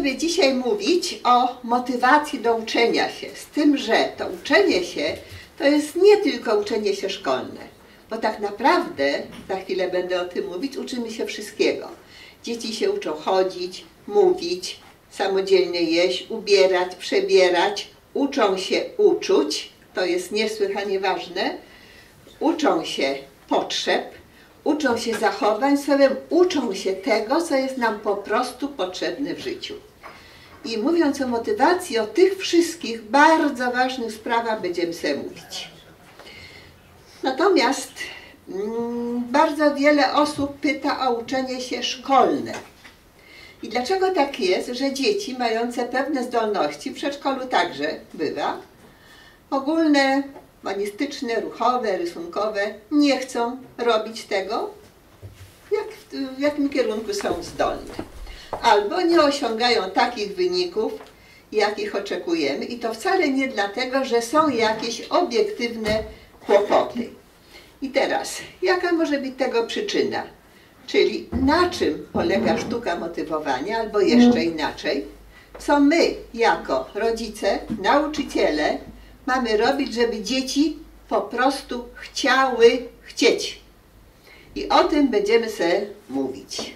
Sobie dzisiaj mówić o motywacji do uczenia się, z tym, że to uczenie się to jest nie tylko uczenie się szkolne, bo tak naprawdę, za chwilę będę o tym mówić, uczymy się wszystkiego. Dzieci się uczą chodzić, mówić, samodzielnie jeść, ubierać, przebierać, uczą się uczuć, to jest niesłychanie ważne, uczą się potrzeb, uczą się zachowań, słowem uczą się tego, co jest nam po prostu potrzebne w życiu. I mówiąc o motywacji, o tych wszystkich bardzo ważnych sprawach będziemy sobie mówić. Natomiast mm, bardzo wiele osób pyta o uczenie się szkolne. I dlaczego tak jest, że dzieci mające pewne zdolności, w przedszkolu także bywa, ogólne, humanistyczne, ruchowe, rysunkowe, nie chcą robić tego, jak, w jakim kierunku są zdolne. Albo nie osiągają takich wyników, jakich oczekujemy i to wcale nie dlatego, że są jakieś obiektywne kłopoty. I teraz, jaka może być tego przyczyna? Czyli na czym polega sztuka motywowania, albo jeszcze inaczej, co my jako rodzice, nauczyciele mamy robić, żeby dzieci po prostu chciały chcieć. I o tym będziemy sobie mówić.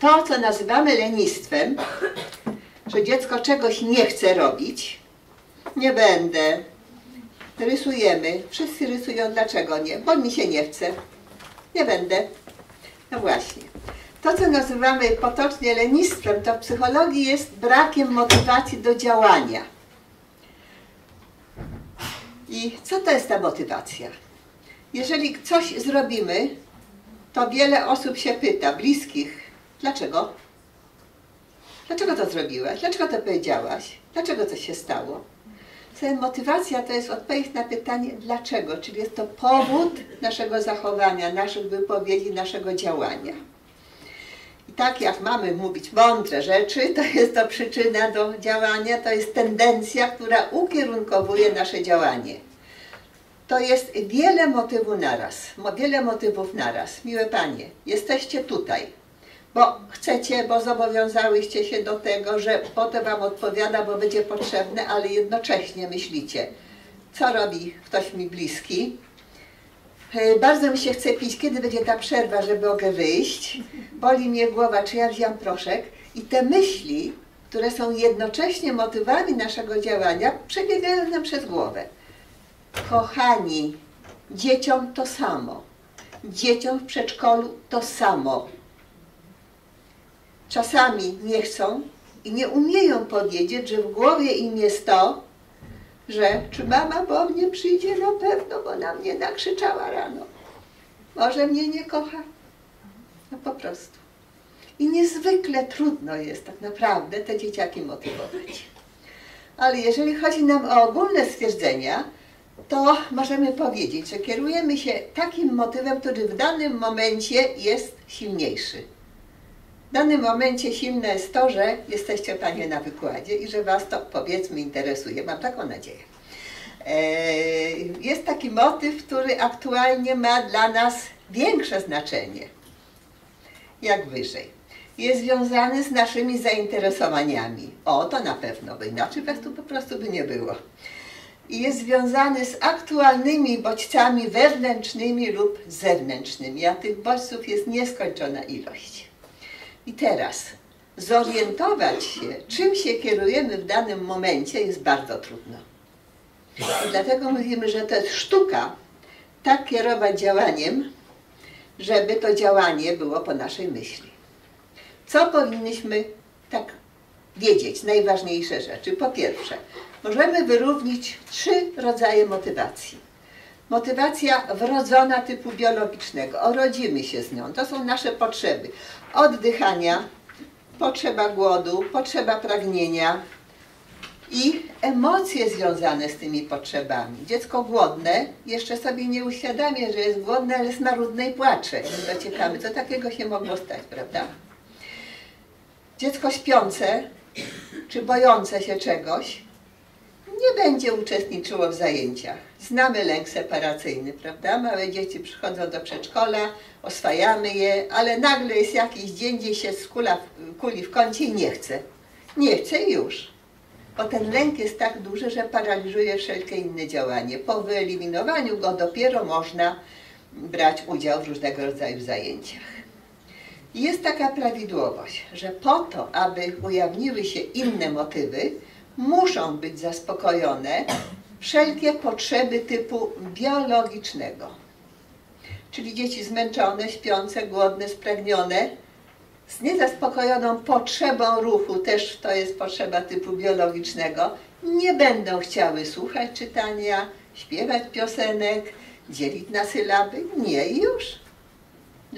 To, co nazywamy lenistwem, że dziecko czegoś nie chce robić, nie będę. Rysujemy. Wszyscy rysują. Dlaczego nie? Bo mi się nie chce. Nie będę. No właśnie. To, co nazywamy potocznie lenistwem, to w psychologii jest brakiem motywacji do działania. I co to jest ta motywacja? Jeżeli coś zrobimy, to wiele osób się pyta, bliskich, dlaczego? Dlaczego to zrobiłaś? Dlaczego to powiedziałaś? Dlaczego coś się stało? Motywacja to jest odpowiedź na pytanie dlaczego, czyli jest to powód naszego zachowania, naszych wypowiedzi, naszego działania. I tak jak mamy mówić mądre rzeczy, to jest to przyczyna do działania, to jest tendencja, która ukierunkowuje nasze działanie. To jest wiele motywów naraz, wiele motywów naraz. Miłe Panie, jesteście tutaj, bo chcecie, bo zobowiązałyście się do tego, że potem Wam odpowiada, bo będzie potrzebne, ale jednocześnie myślicie, co robi ktoś mi bliski. Bardzo mi się chce pić, kiedy będzie ta przerwa, żeby mogę wyjść. Boli mnie głowa, czy ja wziąłem proszek. I te myśli, które są jednocześnie motywami naszego działania, przebiegają nam przez głowę. Kochani, dzieciom to samo. Dzieciom w przedszkolu to samo czasami nie chcą i nie umieją powiedzieć, że w głowie im jest to, że czy mama po mnie przyjdzie na pewno, bo na mnie nakrzyczała rano. Może mnie nie kocha? No po prostu. I niezwykle trudno jest tak naprawdę te dzieciaki motywować. Ale jeżeli chodzi nam o ogólne stwierdzenia, to możemy powiedzieć, że kierujemy się takim motywem, który w danym momencie jest silniejszy. W danym momencie silne jest to, że jesteście Panie na wykładzie i że Was to powiedzmy interesuje. Mam taką nadzieję. E, jest taki motyw, który aktualnie ma dla nas większe znaczenie, jak wyżej. Jest związany z naszymi zainteresowaniami. O, to na pewno, by inaczej po prostu by nie było. I jest związany z aktualnymi bodźcami wewnętrznymi lub zewnętrznymi, a tych bodźców jest nieskończona ilość. I teraz zorientować się, czym się kierujemy w danym momencie jest bardzo trudno. I dlatego mówimy, że to jest sztuka tak kierować działaniem, żeby to działanie było po naszej myśli. Co powinniśmy tak wiedzieć? Najważniejsze rzeczy. Po pierwsze, możemy wyróżnić trzy rodzaje motywacji. Motywacja wrodzona typu biologicznego, orodzimy się z nią, to są nasze potrzeby. Oddychania, potrzeba głodu, potrzeba pragnienia i emocje związane z tymi potrzebami. Dziecko głodne jeszcze sobie nie uświadamia, że jest głodne, ale jest marudne i płacze. I dociekamy, co takiego się mogło stać, prawda? Dziecko śpiące, czy bojące się czegoś, nie będzie uczestniczyło w zajęciach. Znamy lęk separacyjny, prawda? Małe dzieci przychodzą do przedszkola, oswajamy je, ale nagle jest jakiś dzień, gdzie się skula, kuli w kącie i nie chce. Nie chce już. Bo ten lęk jest tak duży, że paraliżuje wszelkie inne działanie. Po wyeliminowaniu go dopiero można brać udział w różnego rodzaju zajęciach. Jest taka prawidłowość, że po to, aby ujawniły się inne motywy, muszą być zaspokojone wszelkie potrzeby typu biologicznego. Czyli dzieci zmęczone, śpiące, głodne, spragnione, z niezaspokojoną potrzebą ruchu, też to jest potrzeba typu biologicznego, nie będą chciały słuchać czytania, śpiewać piosenek, dzielić na sylaby. Nie, już.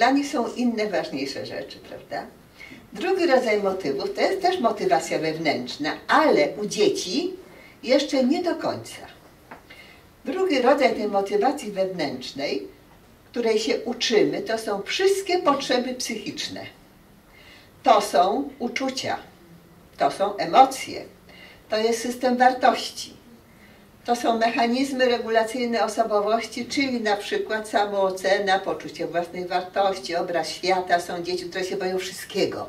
Dla nich są inne, ważniejsze rzeczy, prawda? Drugi rodzaj motywów to jest też motywacja wewnętrzna, ale u dzieci jeszcze nie do końca. Drugi rodzaj tej motywacji wewnętrznej, której się uczymy, to są wszystkie potrzeby psychiczne. To są uczucia, to są emocje, to jest system wartości. To są mechanizmy regulacyjne osobowości, czyli na przykład samoocena, poczucie własnej wartości, obraz świata. Są dzieci, które się boją wszystkiego.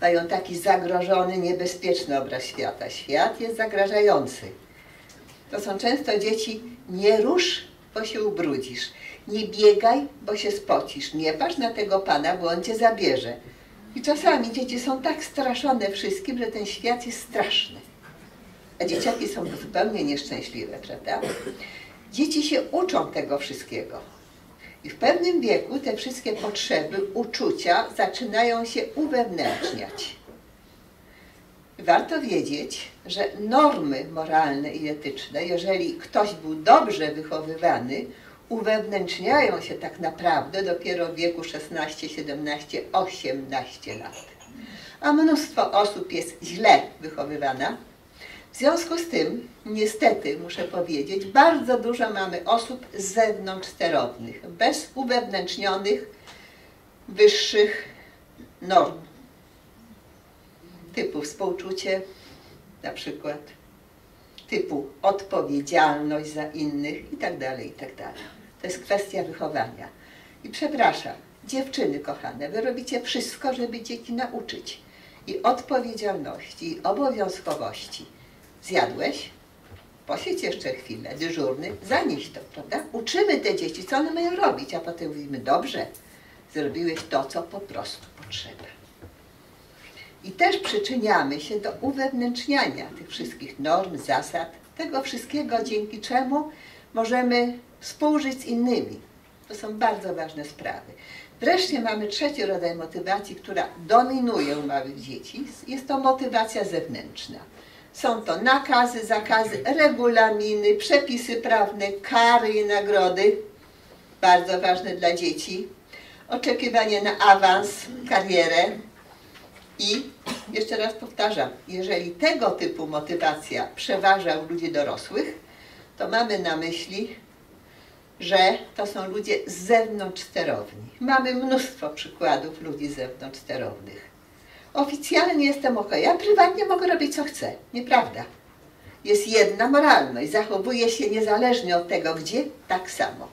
Mają taki zagrożony, niebezpieczny obraz świata. Świat jest zagrażający. To są często dzieci, nie rusz, bo się ubrudzisz. Nie biegaj, bo się spocisz. Nie patrz na tego pana, bo on cię zabierze. I czasami dzieci są tak straszone wszystkim, że ten świat jest straszny. A dzieciaki są zupełnie nieszczęśliwe, prawda? Dzieci się uczą tego wszystkiego. I w pewnym wieku te wszystkie potrzeby, uczucia zaczynają się uwewnętrzniać. Warto wiedzieć, że normy moralne i etyczne, jeżeli ktoś był dobrze wychowywany, uwewnętrzniają się tak naprawdę dopiero w wieku 16, 17, 18 lat. A mnóstwo osób jest źle wychowywana. W związku z tym, niestety muszę powiedzieć, bardzo dużo mamy osób zewnątrz sterownych, bez uwewnętrznionych, wyższych norm. Typu współczucie na przykład, typu odpowiedzialność za innych itd., tak itd. Tak to jest kwestia wychowania. I przepraszam, dziewczyny kochane, wy robicie wszystko, żeby dzieci nauczyć. I odpowiedzialności, i obowiązkowości. Zjadłeś? Posiedź jeszcze chwilę, dyżurny, zanieś to, prawda? Uczymy te dzieci, co one mają robić, a potem mówimy, dobrze, zrobiłeś to, co po prostu potrzeba. I też przyczyniamy się do uwewnętrzniania tych wszystkich norm, zasad, tego wszystkiego, dzięki czemu możemy współżyć z innymi. To są bardzo ważne sprawy. Wreszcie mamy trzeci rodzaj motywacji, która dominuje u małych dzieci. Jest to motywacja zewnętrzna. Są to nakazy, zakazy, regulaminy, przepisy prawne, kary i nagrody. Bardzo ważne dla dzieci. Oczekiwanie na awans, karierę. I jeszcze raz powtarzam, jeżeli tego typu motywacja przeważa u ludzi dorosłych, to mamy na myśli że to są ludzie z zewnątrz sterowni. Mamy mnóstwo przykładów ludzi zewnątrz sterownych. Oficjalnie jestem ok, ja prywatnie mogę robić co chcę. Nieprawda. Jest jedna moralność, zachowuje się niezależnie od tego, gdzie, tak samo.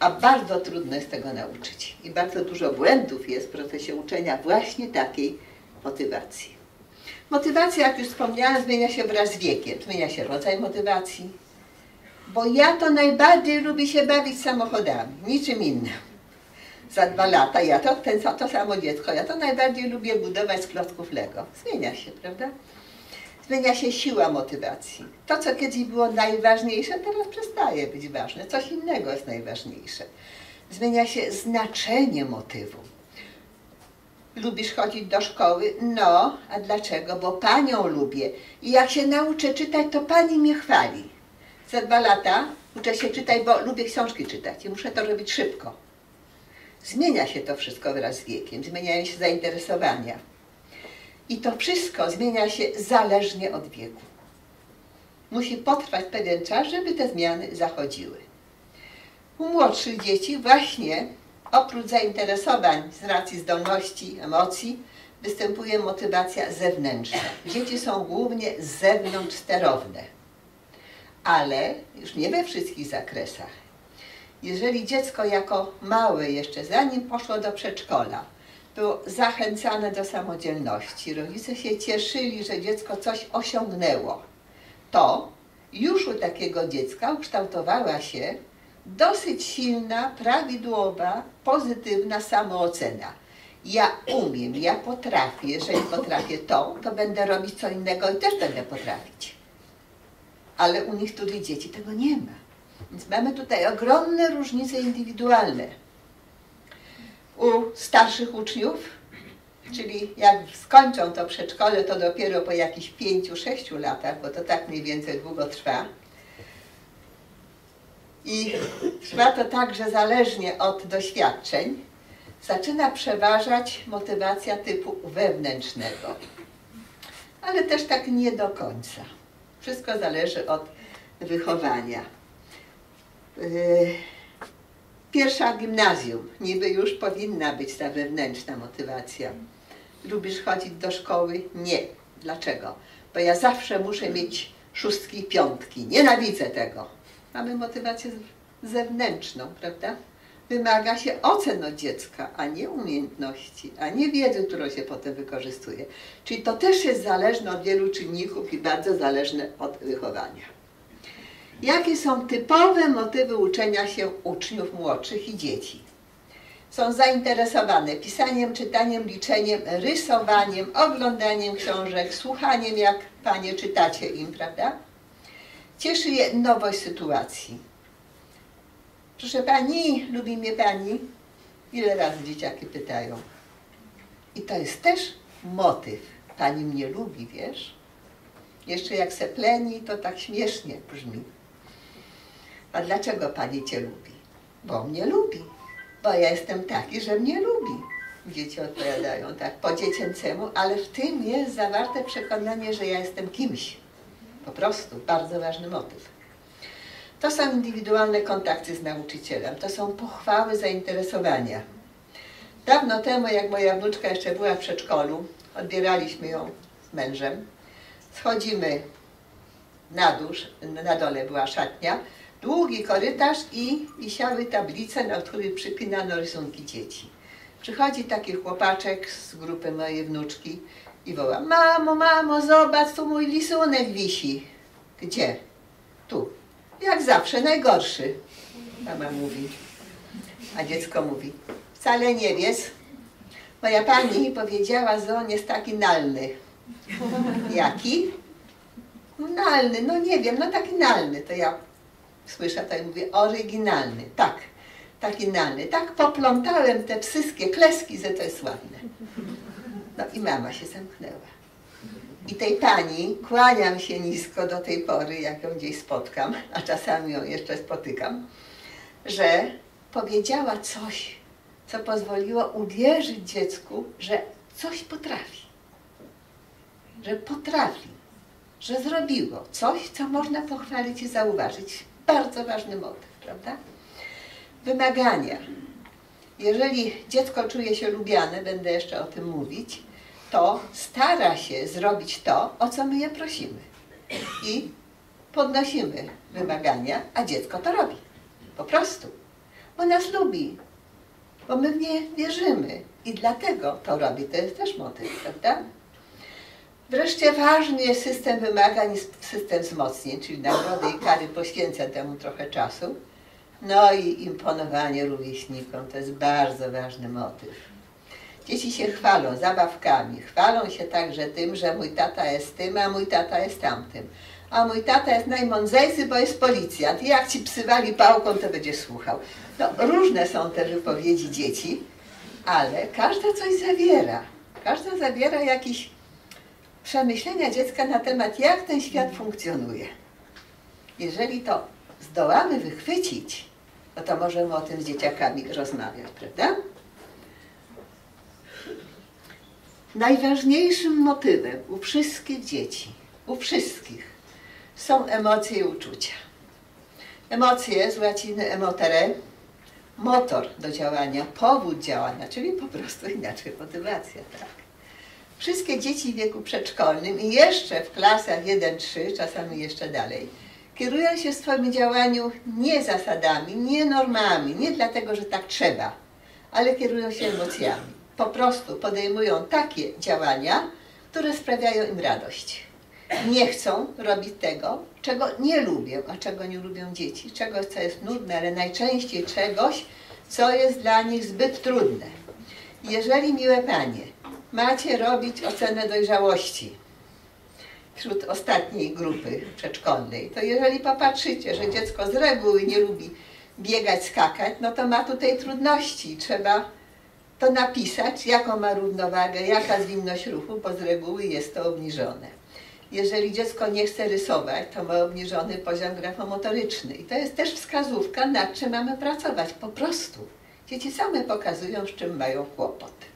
A bardzo trudno jest tego nauczyć. I bardzo dużo błędów jest w procesie uczenia właśnie takiej motywacji. Motywacja, jak już wspomniałam, zmienia się wraz z wiekiem. Zmienia się rodzaj motywacji, bo ja to najbardziej lubię się bawić samochodami, niczym innym. Za dwa lata ja to, ten, to samo dziecko, ja to najbardziej lubię budować z klocków Lego. Zmienia się, prawda? Zmienia się siła motywacji. To, co kiedyś było najważniejsze, teraz przestaje być ważne. Coś innego jest najważniejsze. Zmienia się znaczenie motywu. Lubisz chodzić do szkoły? No, a dlaczego? Bo panią lubię. I jak się nauczę czytać, to pani mnie chwali za dwa lata uczę się czytać, bo lubię książki czytać i muszę to robić szybko. Zmienia się to wszystko wraz z wiekiem, zmieniają się zainteresowania. I to wszystko zmienia się zależnie od wieku. Musi potrwać pewien czas, żeby te zmiany zachodziły. U młodszych dzieci właśnie oprócz zainteresowań z racji zdolności, emocji, występuje motywacja zewnętrzna. Dzieci są głównie z zewnątrz sterowne, ale już nie we wszystkich zakresach. Jeżeli dziecko jako małe jeszcze, zanim poszło do przedszkola, było zachęcane do samodzielności, rodzice się cieszyli, że dziecko coś osiągnęło, to już u takiego dziecka ukształtowała się dosyć silna, prawidłowa, pozytywna samoocena. Ja umiem, ja potrafię, jeżeli potrafię to, to będę robić co innego i też będę potrafić. Ale u niektórych dzieci tego nie ma. Więc mamy tutaj ogromne różnice indywidualne. U starszych uczniów, czyli jak skończą to przedszkole, to dopiero po jakichś pięciu, sześciu latach, bo to tak mniej więcej długo trwa, i trwa to także zależnie od doświadczeń, zaczyna przeważać motywacja typu wewnętrznego. Ale też tak nie do końca. Wszystko zależy od wychowania. Yy, pierwsza gimnazjum, niby już powinna być ta wewnętrzna motywacja. Lubisz chodzić do szkoły? Nie. Dlaczego? Bo ja zawsze muszę mieć szóstki i piątki. Nienawidzę tego Mamy motywację zewnętrzną, prawda? Wymaga się ocen od dziecka, a nie umiejętności, a nie wiedzy, którą się potem wykorzystuje. Czyli to też jest zależne od wielu czynników i bardzo zależne od wychowania. Jakie są typowe motywy uczenia się uczniów młodszych i dzieci? Są zainteresowane pisaniem, czytaniem, liczeniem, rysowaniem, oglądaniem książek, słuchaniem, jak panie czytacie im, prawda? Cieszy je nowość sytuacji. Proszę pani, lubi mnie pani? Ile razy dzieciaki pytają. I to jest też motyw. Pani mnie lubi, wiesz? Jeszcze jak se pleni, to tak śmiesznie brzmi. A dlaczego pani cię lubi? Bo mnie lubi. Bo ja jestem taki, że mnie lubi. Dzieci odpowiadają tak po dziecięcemu, ale w tym jest zawarte przekonanie, że ja jestem kimś. Po prostu bardzo ważny motyw. To są indywidualne kontakty z nauczycielem, to są pochwały zainteresowania. Dawno temu, jak moja wnuczka jeszcze była w przedszkolu, odbieraliśmy ją z mężem, schodzimy na dół, na dole była szatnia, długi korytarz i wisiały tablice, na których przypinano rysunki dzieci. Przychodzi taki chłopaczek z grupy mojej wnuczki i woła, mamo, mamo, zobacz, tu mój lisunek wisi. Gdzie? Tu. Jak zawsze, najgorszy. Mama mówi. A dziecko mówi, wcale nie wiesz. Moja pani powiedziała, że on jest taki nalny. Jaki? Nalny, no nie wiem, no taki nalny. To ja słyszę to i mówię, oryginalny. Tak, taki nalny. Tak poplątałem te wszystkie kleski, że to jest ładne. No i mama się zamknęła. I tej pani kłaniam się nisko do tej pory, jak ją gdzieś spotkam, a czasami ją jeszcze spotykam, że powiedziała coś, co pozwoliło uwierzyć dziecku, że coś potrafi. Że potrafi, że zrobiło coś, co można pochwalić i zauważyć. Bardzo ważny motyw, prawda? Wymagania. Jeżeli dziecko czuje się lubiane, będę jeszcze o tym mówić, to stara się zrobić to, o co my je prosimy. I podnosimy wymagania, a dziecko to robi. Po prostu. Bo nas lubi. Bo my w nie wierzymy. I dlatego to robi. To jest też motyw, prawda? Wreszcie ważny jest system wymagań i system wzmocnień, czyli nagrody i kary poświęcę temu trochę czasu. No i imponowanie rówieśnikom to jest bardzo ważny motyw. Dzieci się chwalą zabawkami, chwalą się także tym, że mój tata jest tym, a mój tata jest tamtym. A mój tata jest najmądrzejszy, bo jest policjant. I jak ci psywali pałką, to będzie słuchał. No, różne są te wypowiedzi dzieci, ale każda coś zawiera. Każda zawiera jakieś przemyślenia dziecka na temat, jak ten świat funkcjonuje. Jeżeli to zdołamy wychwycić, no to możemy o tym z dzieciakami rozmawiać, prawda? Najważniejszym motywem u wszystkich dzieci, u wszystkich, są emocje i uczucia. Emocje z łaciny emotere, motor do działania, powód działania, czyli po prostu inaczej motywacja, tak. Wszystkie dzieci w wieku przedszkolnym i jeszcze w klasach 1-3, czasami jeszcze dalej, kierują się w swoim działaniu nie zasadami, nie normami, nie dlatego, że tak trzeba, ale kierują się emocjami. Po prostu podejmują takie działania, które sprawiają im radość. Nie chcą robić tego, czego nie lubią, a czego nie lubią dzieci, czegoś, co jest nudne, ale najczęściej czegoś, co jest dla nich zbyt trudne. Jeżeli, miłe panie, macie robić ocenę dojrzałości wśród ostatniej grupy przedszkolnej, to jeżeli popatrzycie, że dziecko z reguły nie lubi biegać, skakać, no to ma tutaj trudności. Trzeba to napisać, jaką ma równowagę, jaka zwinność ruchu, bo z reguły jest to obniżone. Jeżeli dziecko nie chce rysować, to ma obniżony poziom grafomotoryczny. I to jest też wskazówka, nad czym mamy pracować. Po prostu. Dzieci same pokazują, z czym mają kłopot.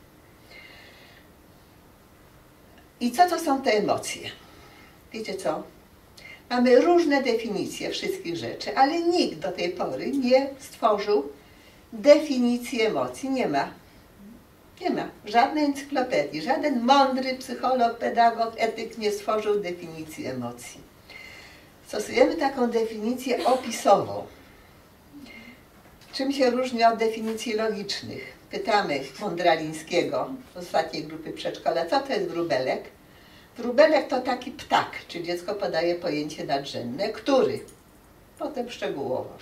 I co to są te emocje? Wiecie co? Mamy różne definicje wszystkich rzeczy, ale nikt do tej pory nie stworzył definicji emocji. Nie ma. Nie ma. Żadnej encyklopedii, żaden mądry psycholog, pedagog, etyk nie stworzył definicji emocji. Stosujemy taką definicję opisową. Czym się różni od definicji logicznych? Pytamy Mądralińskiego z ostatniej grupy przedszkola, co to jest wróbelek? Wróbelek to taki ptak, czy dziecko podaje pojęcie nadrzędne, który, potem szczegółowo.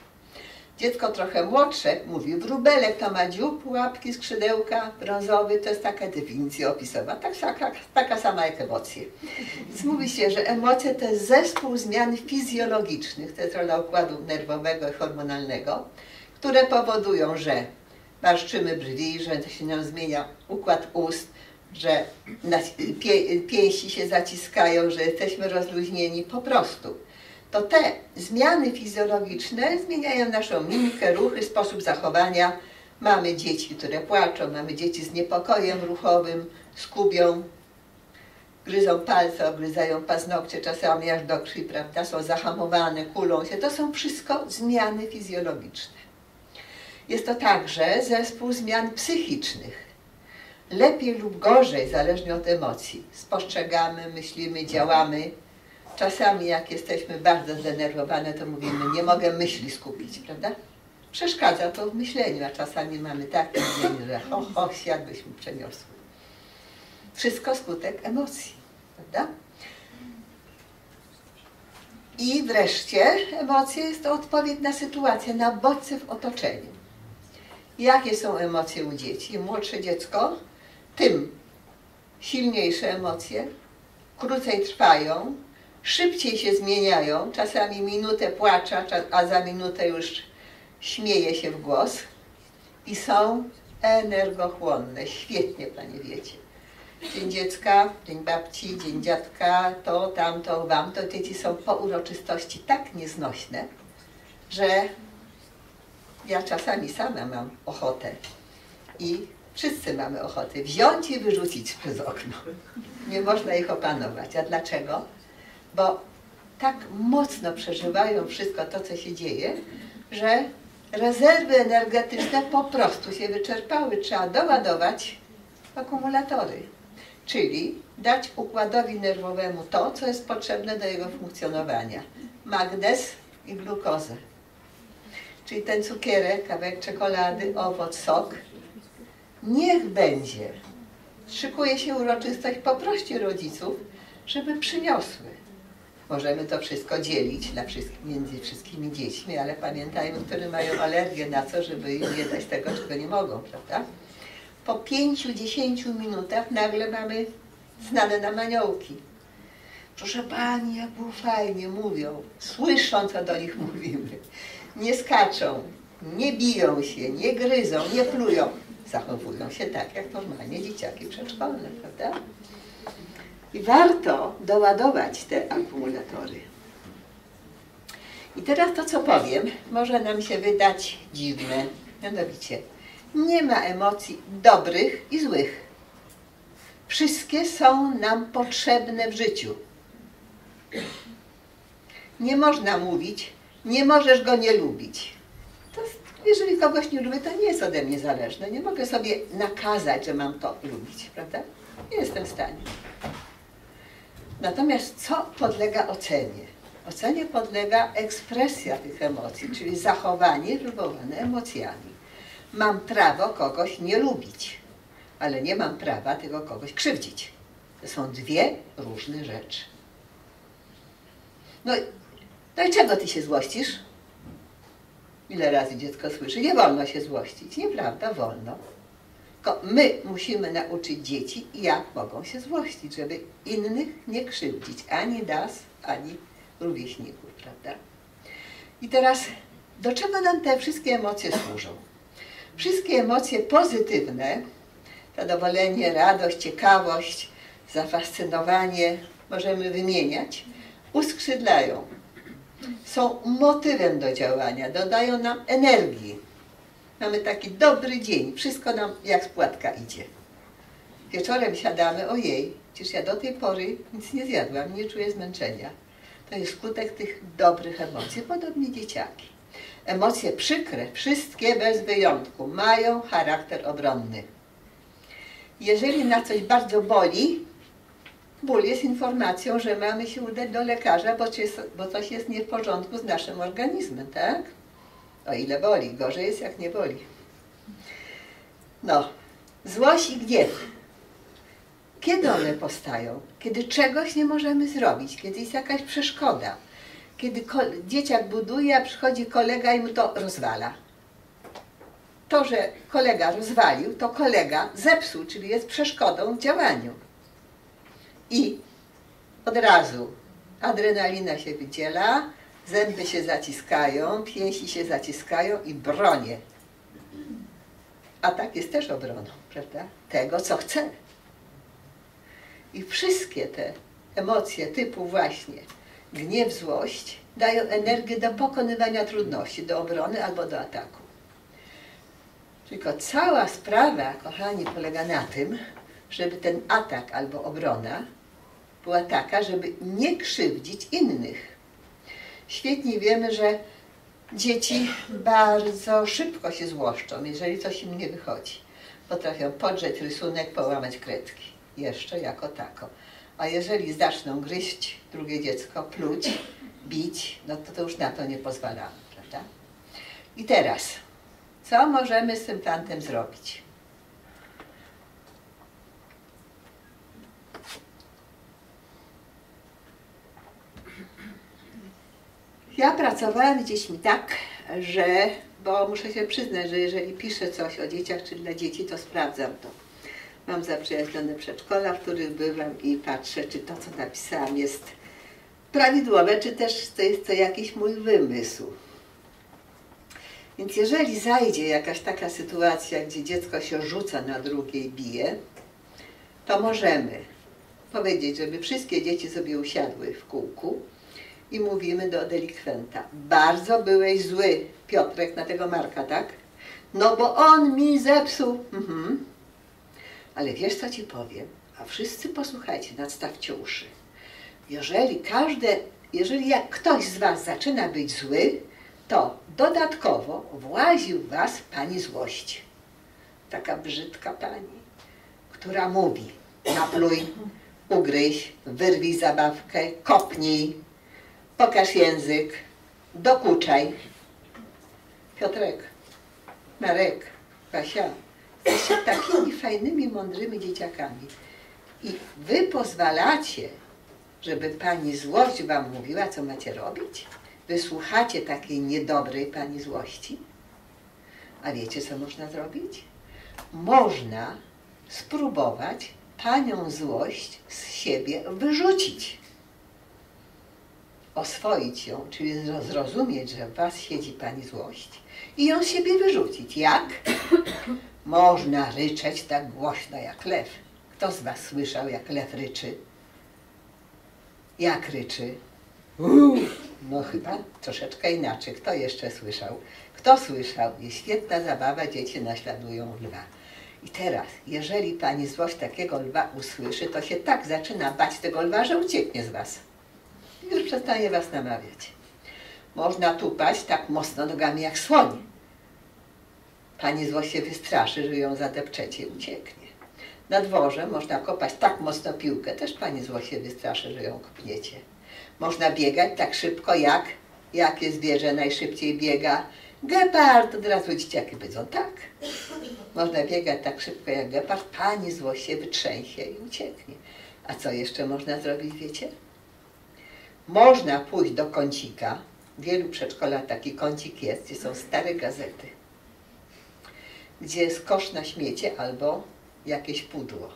Dziecko trochę młodsze mówi, wróbelek to ma dziób, łapki, skrzydełka, brązowy, to jest taka definicja opisowa, tak, taka, taka sama jak emocje. Więc mówi się, że emocje to jest zespół zmian fizjologicznych, to jest rola układu nerwowego i hormonalnego, które powodują, że marszczymy brwi, że się nam zmienia układ ust, że pie, pięści się zaciskają, że jesteśmy rozluźnieni, po prostu. To te zmiany fizjologiczne zmieniają naszą mimikę, ruchy, sposób zachowania. Mamy dzieci, które płaczą, mamy dzieci z niepokojem ruchowym, skubią, gryzą palce, ogryzają paznokcie, czasami aż do krwi, prawda, są zahamowane, kulą się. To są wszystko zmiany fizjologiczne. Jest to także zespół zmian psychicznych lepiej lub gorzej, zależnie od emocji. Spostrzegamy, myślimy, działamy. Czasami jak jesteśmy bardzo zdenerwowane, to mówimy, nie mogę myśli skupić, prawda? Przeszkadza to w myśleniu, a czasami mamy taki dzień, że ho, ho, świat byśmy przeniosły. Wszystko skutek emocji, prawda? I wreszcie emocje jest to odpowiedź na sytuację, na bodźce w otoczeniu. Jakie są emocje u dzieci? Młodsze dziecko tym silniejsze emocje, krócej trwają, szybciej się zmieniają, czasami minutę płacza, a za minutę już śmieje się w głos i są energochłonne. Świetnie, Panie wiecie. Dzień dziecka, dzień babci, dzień dziadka, to, tamto, wam, to dzieci są po uroczystości tak nieznośne, że ja czasami sama mam ochotę i Wszyscy mamy ochotę wziąć i wyrzucić przez okno. Nie można ich opanować. A dlaczego? Bo tak mocno przeżywają wszystko to, co się dzieje, że rezerwy energetyczne po prostu się wyczerpały. Trzeba doładować akumulatory. Czyli dać układowi nerwowemu to, co jest potrzebne do jego funkcjonowania. Magnez i glukozę. Czyli ten cukierek, kawałek czekolady, owoc, sok, niech będzie. Szykuje się uroczystość, poproście rodziców, żeby przyniosły. Możemy to wszystko dzielić na między wszystkimi dziećmi, ale pamiętajmy, które mają alergię na co, żeby im nie dać tego, czego nie mogą, prawda? Po pięciu, dziesięciu minutach nagle mamy znane nam aniołki. Proszę Pani, jak było fajnie, mówią, słyszą, co do nich mówimy. Nie skaczą, nie biją się, nie gryzą, nie plują zachowują się tak, jak normalnie dzieciaki przedszkolne, prawda? I warto doładować te akumulatory. I teraz to, co powiem, może nam się wydać dziwne. Mianowicie, nie ma emocji dobrych i złych. Wszystkie są nam potrzebne w życiu. Nie można mówić, nie możesz go nie lubić. Jeżeli kogoś nie lubię, to nie jest ode mnie zależne. Nie mogę sobie nakazać, że mam to lubić, prawda? Nie jestem w stanie. Natomiast co podlega ocenie? Ocenie podlega ekspresja tych emocji, czyli zachowanie wywołane emocjami. Mam prawo kogoś nie lubić, ale nie mam prawa tego kogoś krzywdzić. To są dwie różne rzeczy. No, no i czego ty się złościsz? Ile razy dziecko słyszy? Nie wolno się złościć. Nieprawda, wolno. Tylko my musimy nauczyć dzieci, jak mogą się złościć, żeby innych nie krzywdzić, ani nas, ani rówieśników, prawda? I teraz, do czego nam te wszystkie emocje służą? Wszystkie emocje pozytywne, zadowolenie, radość, ciekawość, zafascynowanie, możemy wymieniać, uskrzydlają, są motywem do działania, dodają nam energii. Mamy taki dobry dzień, wszystko nam jak spłatka idzie. Wieczorem siadamy, ojej, przecież ja do tej pory nic nie zjadłam, nie czuję zmęczenia. To jest skutek tych dobrych emocji, podobnie dzieciaki. Emocje przykre, wszystkie bez wyjątku, mają charakter obronny. Jeżeli na coś bardzo boli, ból jest informacją, że mamy się udać do lekarza, bo, bo coś jest nie w porządku z naszym organizmem, tak? O ile boli, gorzej jest jak nie boli. No, złość i gniew. Kiedy one powstają? Kiedy czegoś nie możemy zrobić, kiedy jest jakaś przeszkoda, kiedy dzieciak buduje, a przychodzi kolega i mu to rozwala. To, że kolega rozwalił, to kolega zepsuł, czyli jest przeszkodą w działaniu. I od razu adrenalina się wydziela, zęby się zaciskają, pięści się zaciskają i bronię. A tak jest też obroną, prawda? Tego, co chcę. I wszystkie te emocje typu właśnie gniew, złość dają energię do pokonywania trudności, do obrony albo do ataku. Tylko cała sprawa, kochani, polega na tym, żeby ten atak albo obrona była taka, żeby nie krzywdzić innych. Świetnie wiemy, że dzieci bardzo szybko się złoszczą, jeżeli coś im nie wychodzi. Potrafią podrzeć rysunek, połamać kredki. Jeszcze jako tako. A jeżeli zaczną gryźć drugie dziecko, pluć, bić, no to, to już na to nie pozwalamy, prawda? I teraz, co możemy z tym tantem zrobić? Ja pracowałam z dziećmi tak, że, bo muszę się przyznać, że jeżeli piszę coś o dzieciach czy dla dzieci, to sprawdzam to. Mam zaprzyjaźnione przedszkola, w których bywam i patrzę, czy to, co napisałam, jest prawidłowe, czy też to jest to jakiś mój wymysł. Więc jeżeli zajdzie jakaś taka sytuacja, gdzie dziecko się rzuca na drugie i bije, to możemy powiedzieć, żeby wszystkie dzieci sobie usiadły w kółku i mówimy do delikwenta. Bardzo byłeś zły, Piotrek, na tego Marka, tak? No bo on mi zepsuł. Mhm. Ale wiesz, co ci powiem? A wszyscy posłuchajcie, nadstawcie uszy. Jeżeli każde, jeżeli jak ktoś z was zaczyna być zły, to dodatkowo włazi w was pani złość. Taka brzydka pani, która mówi napluj, ugryź, wyrwij zabawkę, kopnij, pokaż język, dokuczaj. Piotrek, Marek, Kasia, jesteście takimi fajnymi, mądrymi dzieciakami. I wy pozwalacie, żeby pani złość wam mówiła, co macie robić? Wysłuchacie takiej niedobrej pani złości? A wiecie, co można zrobić? Można spróbować panią złość z siebie wyrzucić oswoić ją, czyli zrozumieć, że w was siedzi pani złość i ją z siebie wyrzucić. Jak? Można ryczeć tak głośno jak lew. Kto z was słyszał, jak lew ryczy? Jak ryczy? Uuu, no chyba troszeczkę inaczej. Kto jeszcze słyszał? Kto słyszał? Jest świetna zabawa, dzieci naśladują lwa. I teraz, jeżeli pani złość takiego lwa usłyszy, to się tak zaczyna bać tego lwa, że ucieknie z was już przestaje was namawiać. Można tupać tak mocno nogami jak słoń. Pani zło się wystraszy, że ją zadepczecie i ucieknie. Na dworze można kopać tak mocno piłkę, też pani zło się wystraszy, że ją kopniecie. Można biegać tak szybko, jak jakie zwierzę najszybciej biega. Gepard, od razu dzieciaki powiedzą tak. Można biegać tak szybko jak gepard, pani zło się wytrzęsie i ucieknie. A co jeszcze można zrobić, wiecie? Można pójść do kącika. W wielu przedszkolach taki kącik jest, gdzie są stare gazety, gdzie jest kosz na śmiecie albo jakieś pudło.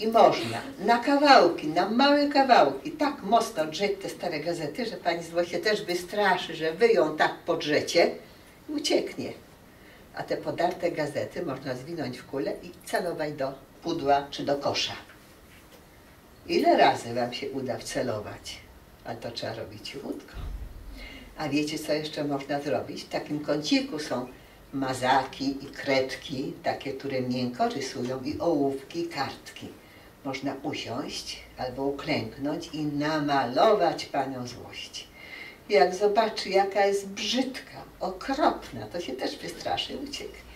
I można na kawałki, na małe kawałki, tak mocno drzeć te stare gazety, że pani zło się też wystraszy, że wy ją tak podrzecie i ucieknie. A te podarte gazety można zwinąć w kulę i celować do pudła czy do kosza. Ile razy wam się uda wcelować? A to trzeba robić cichutko. A wiecie, co jeszcze można zrobić? W takim kąciku są mazaki i kredki, takie, które miękko rysują, i ołówki, kartki. Można usiąść albo uklęknąć i namalować panią złość. Jak zobaczy, jaka jest brzydka, okropna, to się też wystraszy i ucieknie.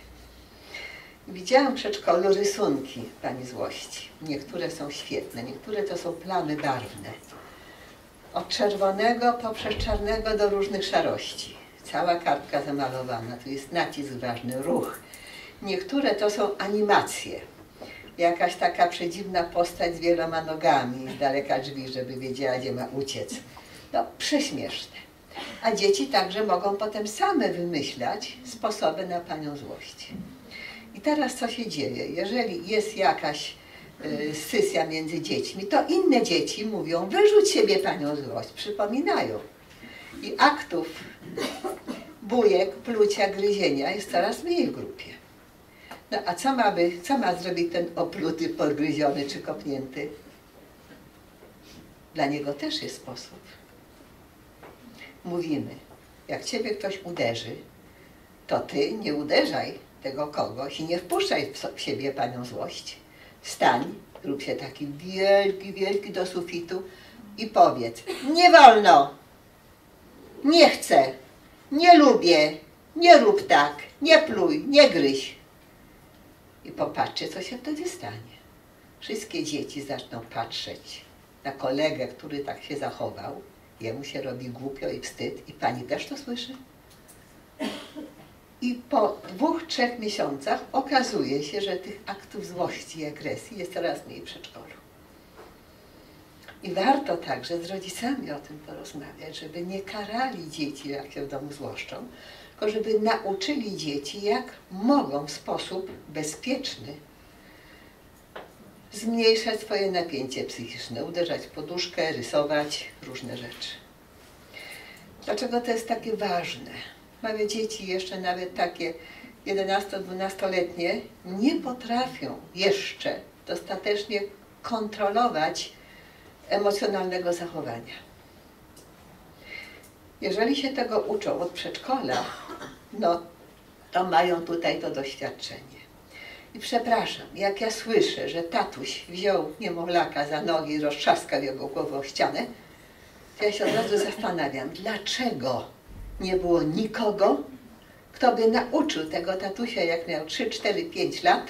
Widziałam w przedszkolu rysunki pani złości. Niektóre są świetne, niektóre to są plamy barwne. Od czerwonego poprzez czarnego do różnych szarości. Cała kartka zamalowana, tu jest nacisk ważny, ruch. Niektóre to są animacje. Jakaś taka przedziwna postać z wieloma nogami, z daleka drzwi, żeby wiedziała, gdzie ma uciec. No, prześmieszne. A dzieci także mogą potem same wymyślać sposoby na panią złość. I teraz co się dzieje? Jeżeli jest jakaś y, scysja między dziećmi, to inne dzieci mówią, wyrzuć siebie panią złość, przypominają. I aktów bujek, plucia, gryzienia jest coraz mniej w grupie. No a co ma, by, co ma zrobić ten opluty, podgryziony czy kopnięty? Dla niego też jest sposób. Mówimy, jak ciebie ktoś uderzy, to ty nie uderzaj tego kogoś i nie wpuszczaj w siebie panią złość. Stań, rób się taki wielki, wielki do sufitu i powiedz, nie wolno, nie chcę, nie lubię, nie rób tak, nie pluj, nie gryź. I popatrzcie, co się wtedy stanie. Wszystkie dzieci zaczną patrzeć na kolegę, który tak się zachował. Jemu się robi głupio i wstyd. I pani też to słyszy? I po dwóch, trzech miesiącach okazuje się, że tych aktów złości i agresji jest coraz mniej w przedszkolu. I warto także z rodzicami o tym porozmawiać, żeby nie karali dzieci, jak się w domu złoszczą, tylko żeby nauczyli dzieci, jak mogą w sposób bezpieczny zmniejszać swoje napięcie psychiczne, uderzać poduszkę, rysować, różne rzeczy. Dlaczego to jest takie ważne? Małe dzieci, jeszcze nawet takie 11-12-letnie, nie potrafią jeszcze dostatecznie kontrolować emocjonalnego zachowania. Jeżeli się tego uczą od przedszkola, no to mają tutaj to doświadczenie. I przepraszam, jak ja słyszę, że tatuś wziął niemowlaka za nogi i roztrzaskał jego głową o ścianę, to ja się od razu zastanawiam, dlaczego nie było nikogo, kto by nauczył tego tatusia, jak miał 3, 4, 5 lat,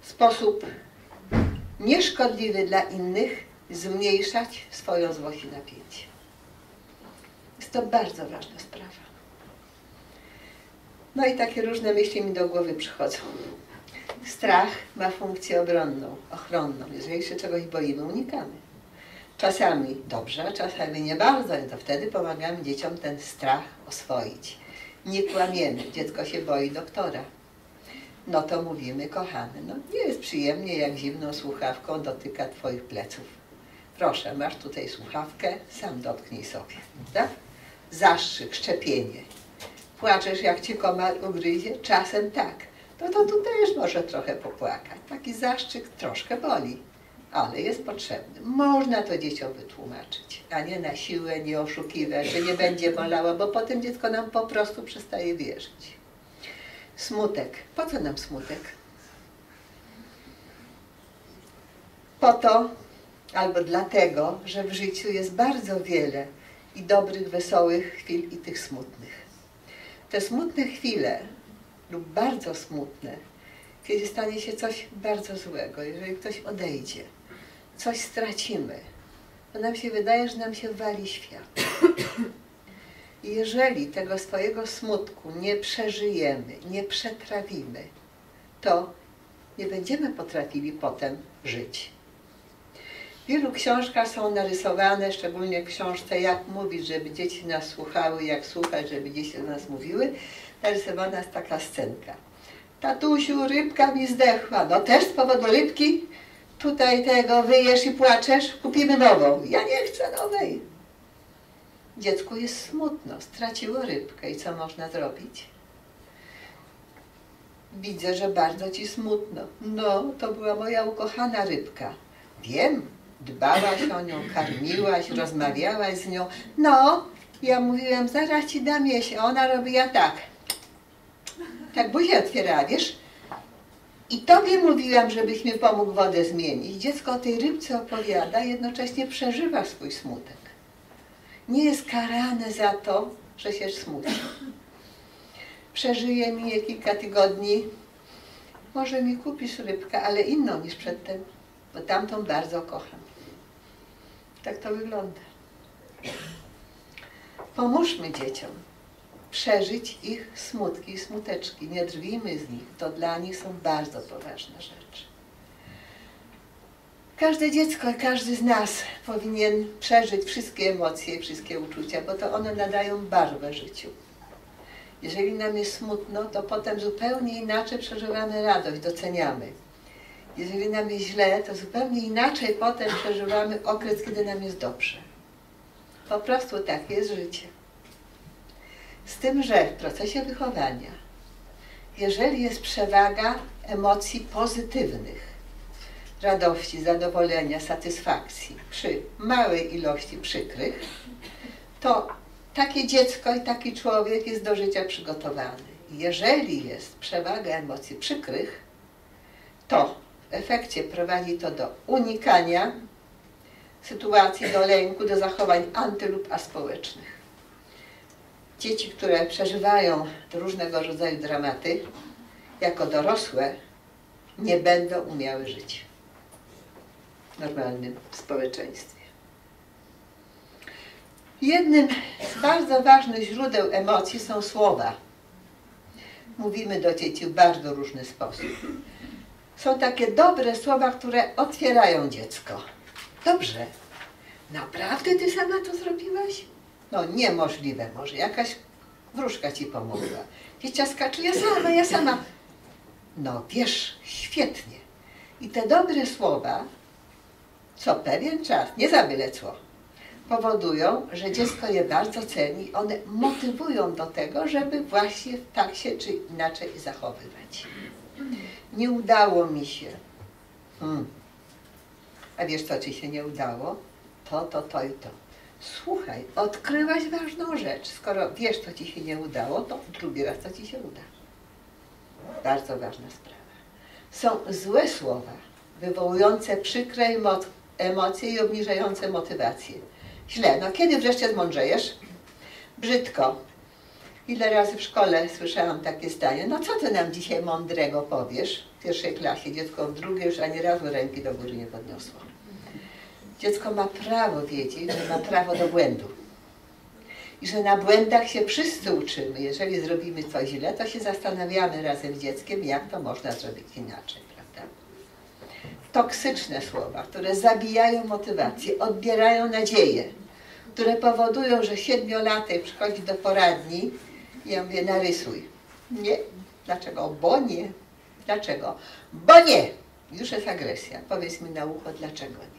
w sposób nieszkodliwy dla innych zmniejszać swoją złość i napięcie. Jest to bardzo ważna sprawa. No i takie różne myśli mi do głowy przychodzą. Strach ma funkcję obronną, ochronną. Jeżeli się czegoś boimy, unikamy. Czasami dobrze, czasami nie bardzo, to wtedy pomagamy dzieciom ten strach oswoić. Nie kłamiemy, dziecko się boi doktora. No to mówimy, kochany, no nie jest przyjemnie, jak zimną słuchawką dotyka Twoich pleców. Proszę, masz tutaj słuchawkę, sam dotknij sobie, tak? Zastrzyk, szczepienie. Płaczesz, jak Cię komar ugryzie? Czasem tak. No to tu też może trochę popłakać. Taki zastrzyk troszkę boli ale jest potrzebny. Można to dzieciom wytłumaczyć, a nie na siłę, nie oszukiwać, że nie będzie bolało, bo potem dziecko nam po prostu przestaje wierzyć. Smutek. Po co nam smutek? Po to, albo dlatego, że w życiu jest bardzo wiele i dobrych, wesołych chwil, i tych smutnych. Te smutne chwile, lub bardzo smutne, kiedy stanie się coś bardzo złego, jeżeli ktoś odejdzie, coś stracimy, to nam się wydaje, że nam się wali świat. I jeżeli tego swojego smutku nie przeżyjemy, nie przetrawimy, to nie będziemy potrafili potem żyć. W wielu książkach są narysowane, szczególnie w książce Jak mówić, żeby dzieci nas słuchały, jak słuchać, żeby dzieci do nas mówiły, narysowana jest taka scenka. Tatusiu, rybka mi zdechła. No też z powodu rybki tutaj tego wyjesz i płaczesz, kupimy nową. Ja nie chcę nowej. Dziecku jest smutno, straciło rybkę i co można zrobić? Widzę, że bardzo ci smutno. No, to była moja ukochana rybka. Wiem, dbałaś o nią, karmiłaś, rozmawiałaś z nią. No, ja mówiłem, zaraz ci dam jeść, a ona robiła tak. Tak buzię otwierała, wiesz? I tobie mówiłam, żebyś mi pomógł wodę zmienić. Dziecko o tej rybce opowiada, jednocześnie przeżywa swój smutek. Nie jest karane za to, że się smutzi. Przeżyje mi kilka tygodni. Może mi kupisz rybkę, ale inną niż przedtem, bo tamtą bardzo kocham. Tak to wygląda. Pomóżmy dzieciom przeżyć ich smutki i smuteczki. Nie drwimy z nich. To dla nich są bardzo poważne rzeczy. Każde dziecko, każdy z nas powinien przeżyć wszystkie emocje i wszystkie uczucia, bo to one nadają barwę życiu. Jeżeli nam jest smutno, to potem zupełnie inaczej przeżywamy radość, doceniamy. Jeżeli nam jest źle, to zupełnie inaczej potem przeżywamy okres, kiedy nam jest dobrze. Po prostu tak jest życie. Z tym, że w procesie wychowania, jeżeli jest przewaga emocji pozytywnych, radości, zadowolenia, satysfakcji przy małej ilości przykrych, to takie dziecko i taki człowiek jest do życia przygotowany. Jeżeli jest przewaga emocji przykrych, to w efekcie prowadzi to do unikania sytuacji, do lęku, do zachowań anty lub aspołecznych. Dzieci, które przeżywają różnego rodzaju dramaty, jako dorosłe nie będą umiały żyć w normalnym społeczeństwie. Jednym z bardzo ważnych źródeł emocji są słowa. Mówimy do dzieci w bardzo różny sposób. Są takie dobre słowa, które otwierają dziecko. Dobrze. Naprawdę ty sama to zrobiłaś? No niemożliwe może. Jakaś wróżka ci pomogła. Dzieciaska, czy ja sama, ja sama. No wiesz, świetnie. I te dobre słowa, co pewien czas, nie za byle powodują, że dziecko je bardzo ceni. One motywują do tego, żeby właśnie tak się czy inaczej zachowywać. Nie udało mi się. Hmm. A wiesz, co ci się nie udało? To, to, to i to. Słuchaj, odkryłaś ważną rzecz. Skoro wiesz, co ci się nie udało, to drugi raz to ci się uda. Bardzo ważna sprawa. Są złe słowa, wywołujące przykre emocje i obniżające motywację. Źle. No kiedy wreszcie zmądrzejesz? Brzydko. Ile razy w szkole słyszałam takie zdanie, no co ty nam dzisiaj mądrego powiesz? W pierwszej klasie, dziecko w drugiej już ani razu ręki do góry nie podniosło. Dziecko ma prawo wiedzieć, że ma prawo do błędu. I że na błędach się wszyscy uczymy. Jeżeli zrobimy coś źle, to się zastanawiamy razem z dzieckiem, jak to można zrobić inaczej, prawda? Toksyczne słowa, które zabijają motywację, odbierają nadzieję, które powodują, że siedmiolatek przychodzi do poradni i ja mówię, narysuj. Nie. Dlaczego? Bo nie. Dlaczego? Bo nie. Już jest agresja. Powiedz mi na ucho, dlaczego nie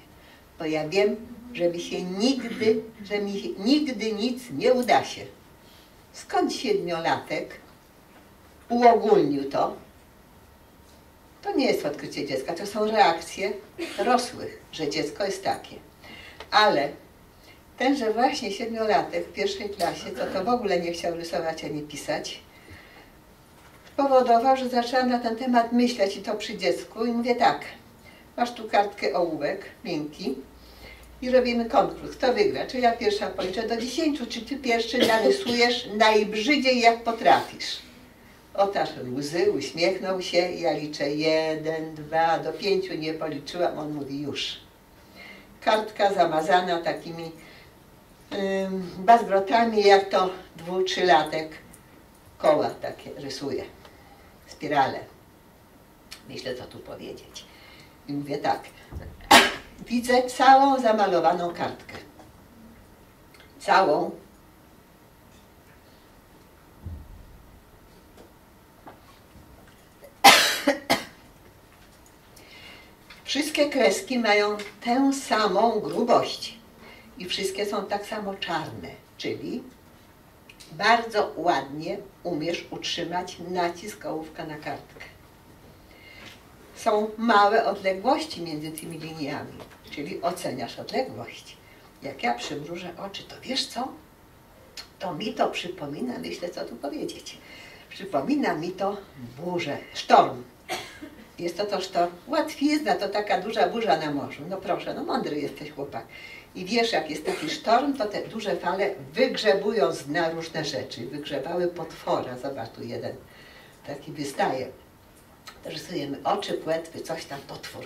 bo ja wiem, że mi się nigdy, że mi się nigdy nic nie uda się. Skąd siedmiolatek uogólnił to? To nie jest odkrycie dziecka, to są reakcje rosłych, że dziecko jest takie. Ale tenże właśnie siedmiolatek w pierwszej klasie, to to w ogóle nie chciał rysować ani pisać, spowodował, że zaczęłam na ten temat myśleć i to przy dziecku i mówię tak, masz tu kartkę ołówek, miękki, i robimy konkurs. Kto wygra? Czy ja pierwsza policzę do 10, czy ty pierwszy narysujesz najbrzydziej jak potrafisz? Otarł łzy, uśmiechnął się. Ja liczę jeden, dwa, do pięciu nie policzyłam. On mówi już. Kartka zamazana takimi ym, jak to dwu, trzylatek koła takie rysuje. Spirale. Myślę, co tu powiedzieć. I mówię tak. Widzę całą zamalowaną kartkę. Całą. Wszystkie kreski mają tę samą grubość i wszystkie są tak samo czarne, czyli bardzo ładnie umiesz utrzymać nacisk ołówka na kartkę. Są małe odległości między tymi liniami, czyli oceniasz odległość. Jak ja przymrużę oczy, to wiesz co? To mi to przypomina, myślę, co tu powiedzieć. Przypomina mi to burzę, sztorm. Jest to to sztorm. Łatwizna, to taka duża burza na morzu. No proszę, no mądry jesteś chłopak. I wiesz, jak jest taki sztorm, to te duże fale wygrzebują z dna różne rzeczy. Wygrzebały potwora. Zobacz, tu jeden taki wystaje. Rysujemy oczy, płetwy, coś tam, potwór.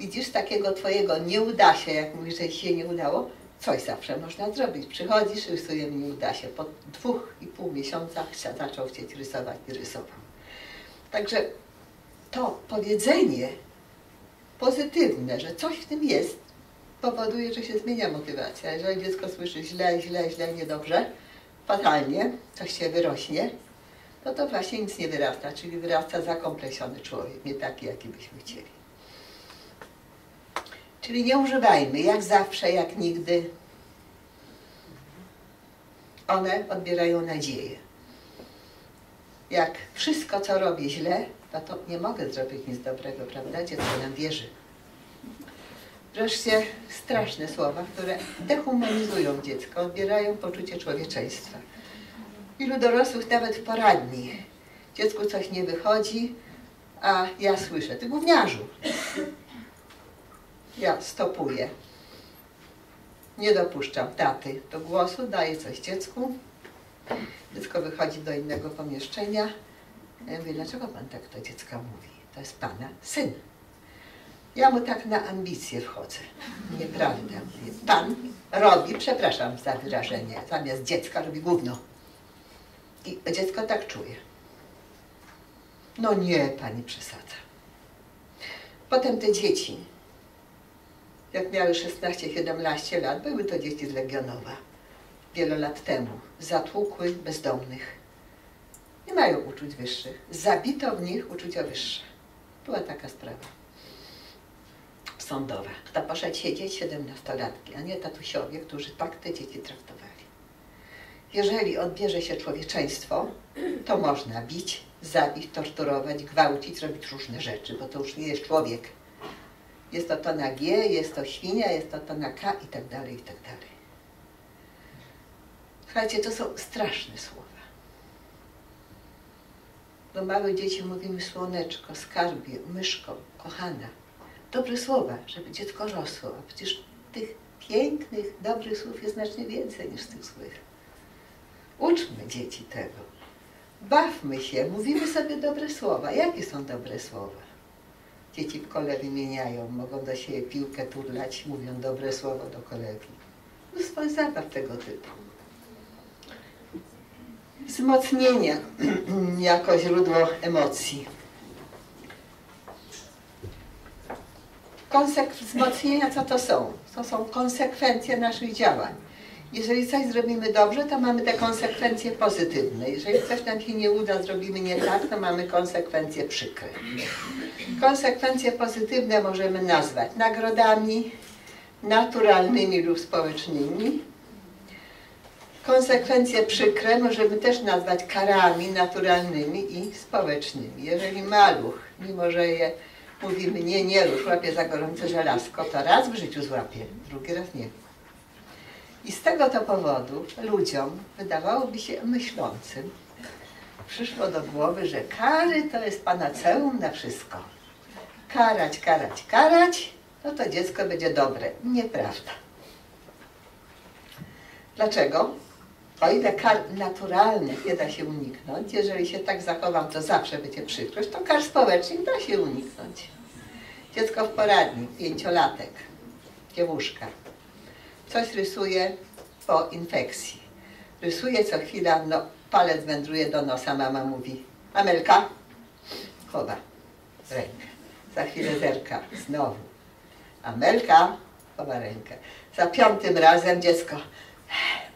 Widzisz takiego twojego nie uda się, jak mówisz, że się nie udało, coś zawsze można zrobić. Przychodzisz, rysujemy, nie uda się. Po dwóch i pół miesiącach zaczął chcieć rysować i rysował. Także to powiedzenie pozytywne, że coś w tym jest, powoduje, że się zmienia motywacja. Jeżeli dziecko słyszy źle, źle, źle, niedobrze, fatalnie, coś się wyrośnie, no to właśnie nic nie wyrasta, czyli wyrasta zakomplesiony człowiek, nie taki, jaki byśmy chcieli. Czyli nie używajmy, jak zawsze, jak nigdy. One odbierają nadzieję. Jak wszystko, co robię źle, no to nie mogę zrobić nic dobrego, prawda? Dziecko nam wierzy. Wreszcie straszne słowa, które dehumanizują dziecko, odbierają poczucie człowieczeństwa. Ilu dorosłych nawet w poradni. Dziecku coś nie wychodzi, a ja słyszę, ty gówniarzu. Ja stopuję. Nie dopuszczam taty do głosu, daję coś dziecku. Dziecko wychodzi do innego pomieszczenia. Ja mówię, dlaczego pan tak do dziecka mówi? To jest pana syn. Ja mu tak na ambicje wchodzę. Nieprawda. Pan robi, przepraszam za wyrażenie, zamiast dziecka robi gówno. I dziecko tak czuje. No nie, pani przesadza. Potem te dzieci, jak miały 16-17 lat, były to dzieci z Legionowa, wiele lat temu, zatłukły bezdomnych. Nie mają uczuć wyższych. Zabito w nich uczucia wyższe. Była taka sprawa sądowa. Kto poszedł siedzieć? 17-latki, a nie tatusiowie, którzy tak te dzieci traktowali. Jeżeli odbierze się człowieczeństwo, to można bić, zabić, torturować, gwałcić, robić różne rzeczy, bo to już nie jest człowiek. Jest to to na G, jest to świnia, jest to to na K i tak dalej, i tak dalej. Słuchajcie, to są straszne słowa. Do małych dzieci mówimy słoneczko, skarbie, myszko, kochana. Dobre słowa, żeby dziecko rosło, a przecież tych pięknych, dobrych słów jest znacznie więcej niż tych złych. Uczmy dzieci tego. Bawmy się, mówimy sobie dobre słowa. Jakie są dobre słowa? Dzieci w kole wymieniają, mogą do siebie piłkę turlać, mówią dobre słowo do kolegi. Mnóstwo zabaw tego typu. Wzmocnienie jako źródło emocji. Konsek wzmocnienia co to są? To są konsekwencje naszych działań. Jeżeli coś zrobimy dobrze, to mamy te konsekwencje pozytywne. Jeżeli coś nam się nie uda, zrobimy nie tak, to mamy konsekwencje przykre. Konsekwencje pozytywne możemy nazwać nagrodami naturalnymi lub społecznymi. Konsekwencje przykre możemy też nazwać karami naturalnymi i społecznymi. Jeżeli maluch, mimo że je mówimy nie, nie rusz, łapie za gorące żelazko, to raz w życiu złapie, drugi raz nie. I z tego to powodu ludziom, wydawałoby się myślącym, przyszło do głowy, że kary to jest panaceum na wszystko. Karać, karać, karać, no to dziecko będzie dobre. Nieprawda. Dlaczego? o ile kar naturalnych nie da się uniknąć, jeżeli się tak zachowam, to zawsze będzie przykrość, to kar społecznych da się uniknąć. Dziecko w poradni, pięciolatek, dziewuszka, coś rysuje po infekcji. Rysuje co chwila, no palec wędruje do nosa, mama mówi, Amelka, chowa rękę. Za chwilę zerka, znowu. Amelka, chowa rękę. Za piątym razem dziecko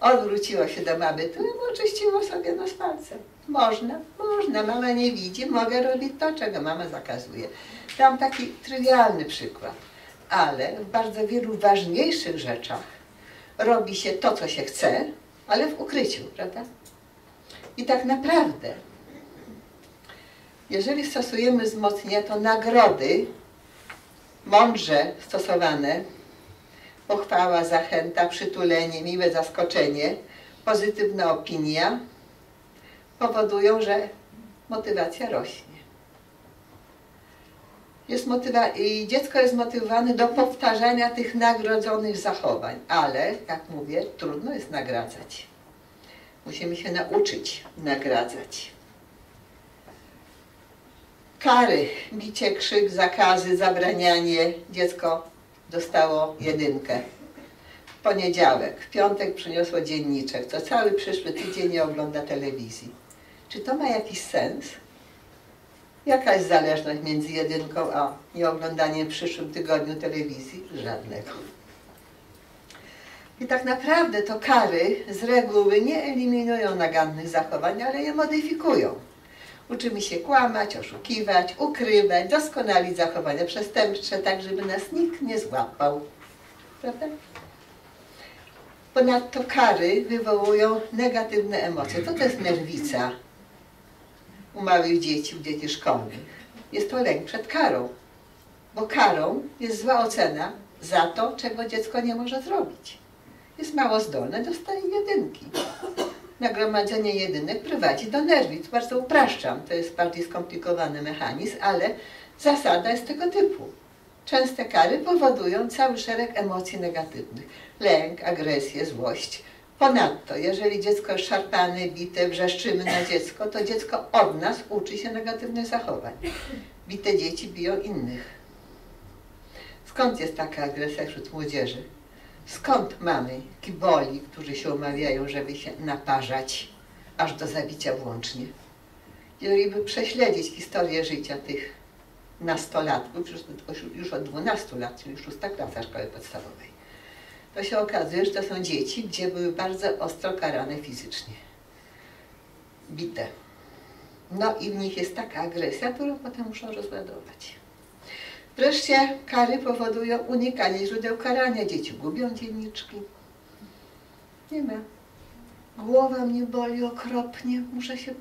odwróciło się do mamy, tu oczyściło sobie nos palcem. Można, można, mama nie widzi, mogę robić to, czego mama zakazuje. Dam taki trywialny przykład, ale w bardzo wielu ważniejszych rzeczach robi się to, co się chce, ale w ukryciu, prawda? I tak naprawdę, jeżeli stosujemy wzmocnienia, to nagrody mądrze stosowane, pochwała, zachęta, przytulenie, miłe zaskoczenie, pozytywna opinia powodują, że motywacja rośnie. Jest motywa i dziecko jest motywowane do powtarzania tych nagrodzonych zachowań, ale, jak mówię, trudno jest nagradzać. Musimy się nauczyć nagradzać. Kary, bicie, krzyk, zakazy, zabranianie. Dziecko dostało jedynkę. Poniedziałek, piątek przyniosło dzienniczek. To cały przyszły tydzień nie ogląda telewizji. Czy to ma jakiś sens? Jaka jest zależność między jedynką a nieoglądaniem w przyszłym tygodniu telewizji? Żadnego. I tak naprawdę to kary z reguły nie eliminują nagannych zachowań, ale je modyfikują. Uczymy się kłamać, oszukiwać, ukrywać, doskonalić zachowania przestępcze, tak żeby nas nikt nie złapał. Prawda? Ponadto kary wywołują negatywne emocje. To to jest nerwica u małych dzieci, u dzieci szkolnych. Jest to lęk przed karą, bo karą jest zła ocena za to, czego dziecko nie może zrobić. Jest mało zdolne, dostaje jedynki. Nagromadzenie jedynek prowadzi do nerwic. Bardzo upraszczam, to jest bardziej skomplikowany mechanizm, ale zasada jest tego typu. Częste kary powodują cały szereg emocji negatywnych. Lęk, agresję, złość. Ponadto, jeżeli dziecko jest szarpane, bite, wrzeszczymy na dziecko, to dziecko od nas uczy się negatywnych zachowań. Bite dzieci biją innych. Skąd jest taka agresja wśród młodzieży? Skąd mamy kiboli, którzy się umawiają, żeby się naparzać, aż do zabicia włącznie? Jeżeli by prześledzić historię życia tych nastolatków, już od 12 lat, czyli szósta klasa szkoły podstawowej, to się okazuje, że to są dzieci, gdzie były bardzo ostro karane fizycznie. Bite. No i w nich jest taka agresja, którą potem muszą rozładować. Wreszcie kary powodują unikanie źródeł karania. Dzieci gubią dzienniczki. Nie ma. Głowa mnie boli okropnie, muszę, się,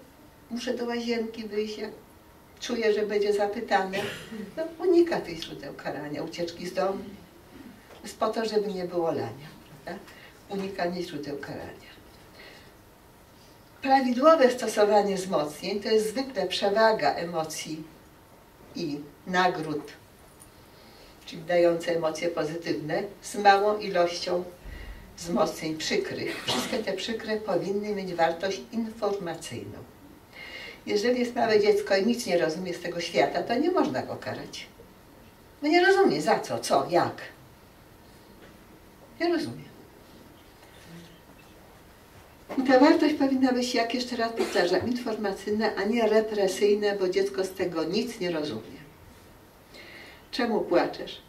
muszę do łazienki wyjść, jak czuję, że będzie zapytane. No, unika tych źródeł karania, ucieczki z domu. Jest po to, żeby nie było lania. Prawda? Unikanie źródeł karania. Prawidłowe stosowanie wzmocnień to jest zwykle przewaga emocji i nagród czyli dające emocje pozytywne, z małą ilością wzmocnień przykrych. Wszystkie te przykre powinny mieć wartość informacyjną. Jeżeli jest małe dziecko i nic nie rozumie z tego świata, to nie można go karać. Bo nie rozumie za co, co, jak. Nie rozumie. I ta wartość powinna być, jak jeszcze raz powtarzam, informacyjna, a nie represyjna, bo dziecko z tego nic nie rozumie. Czemu płaczesz?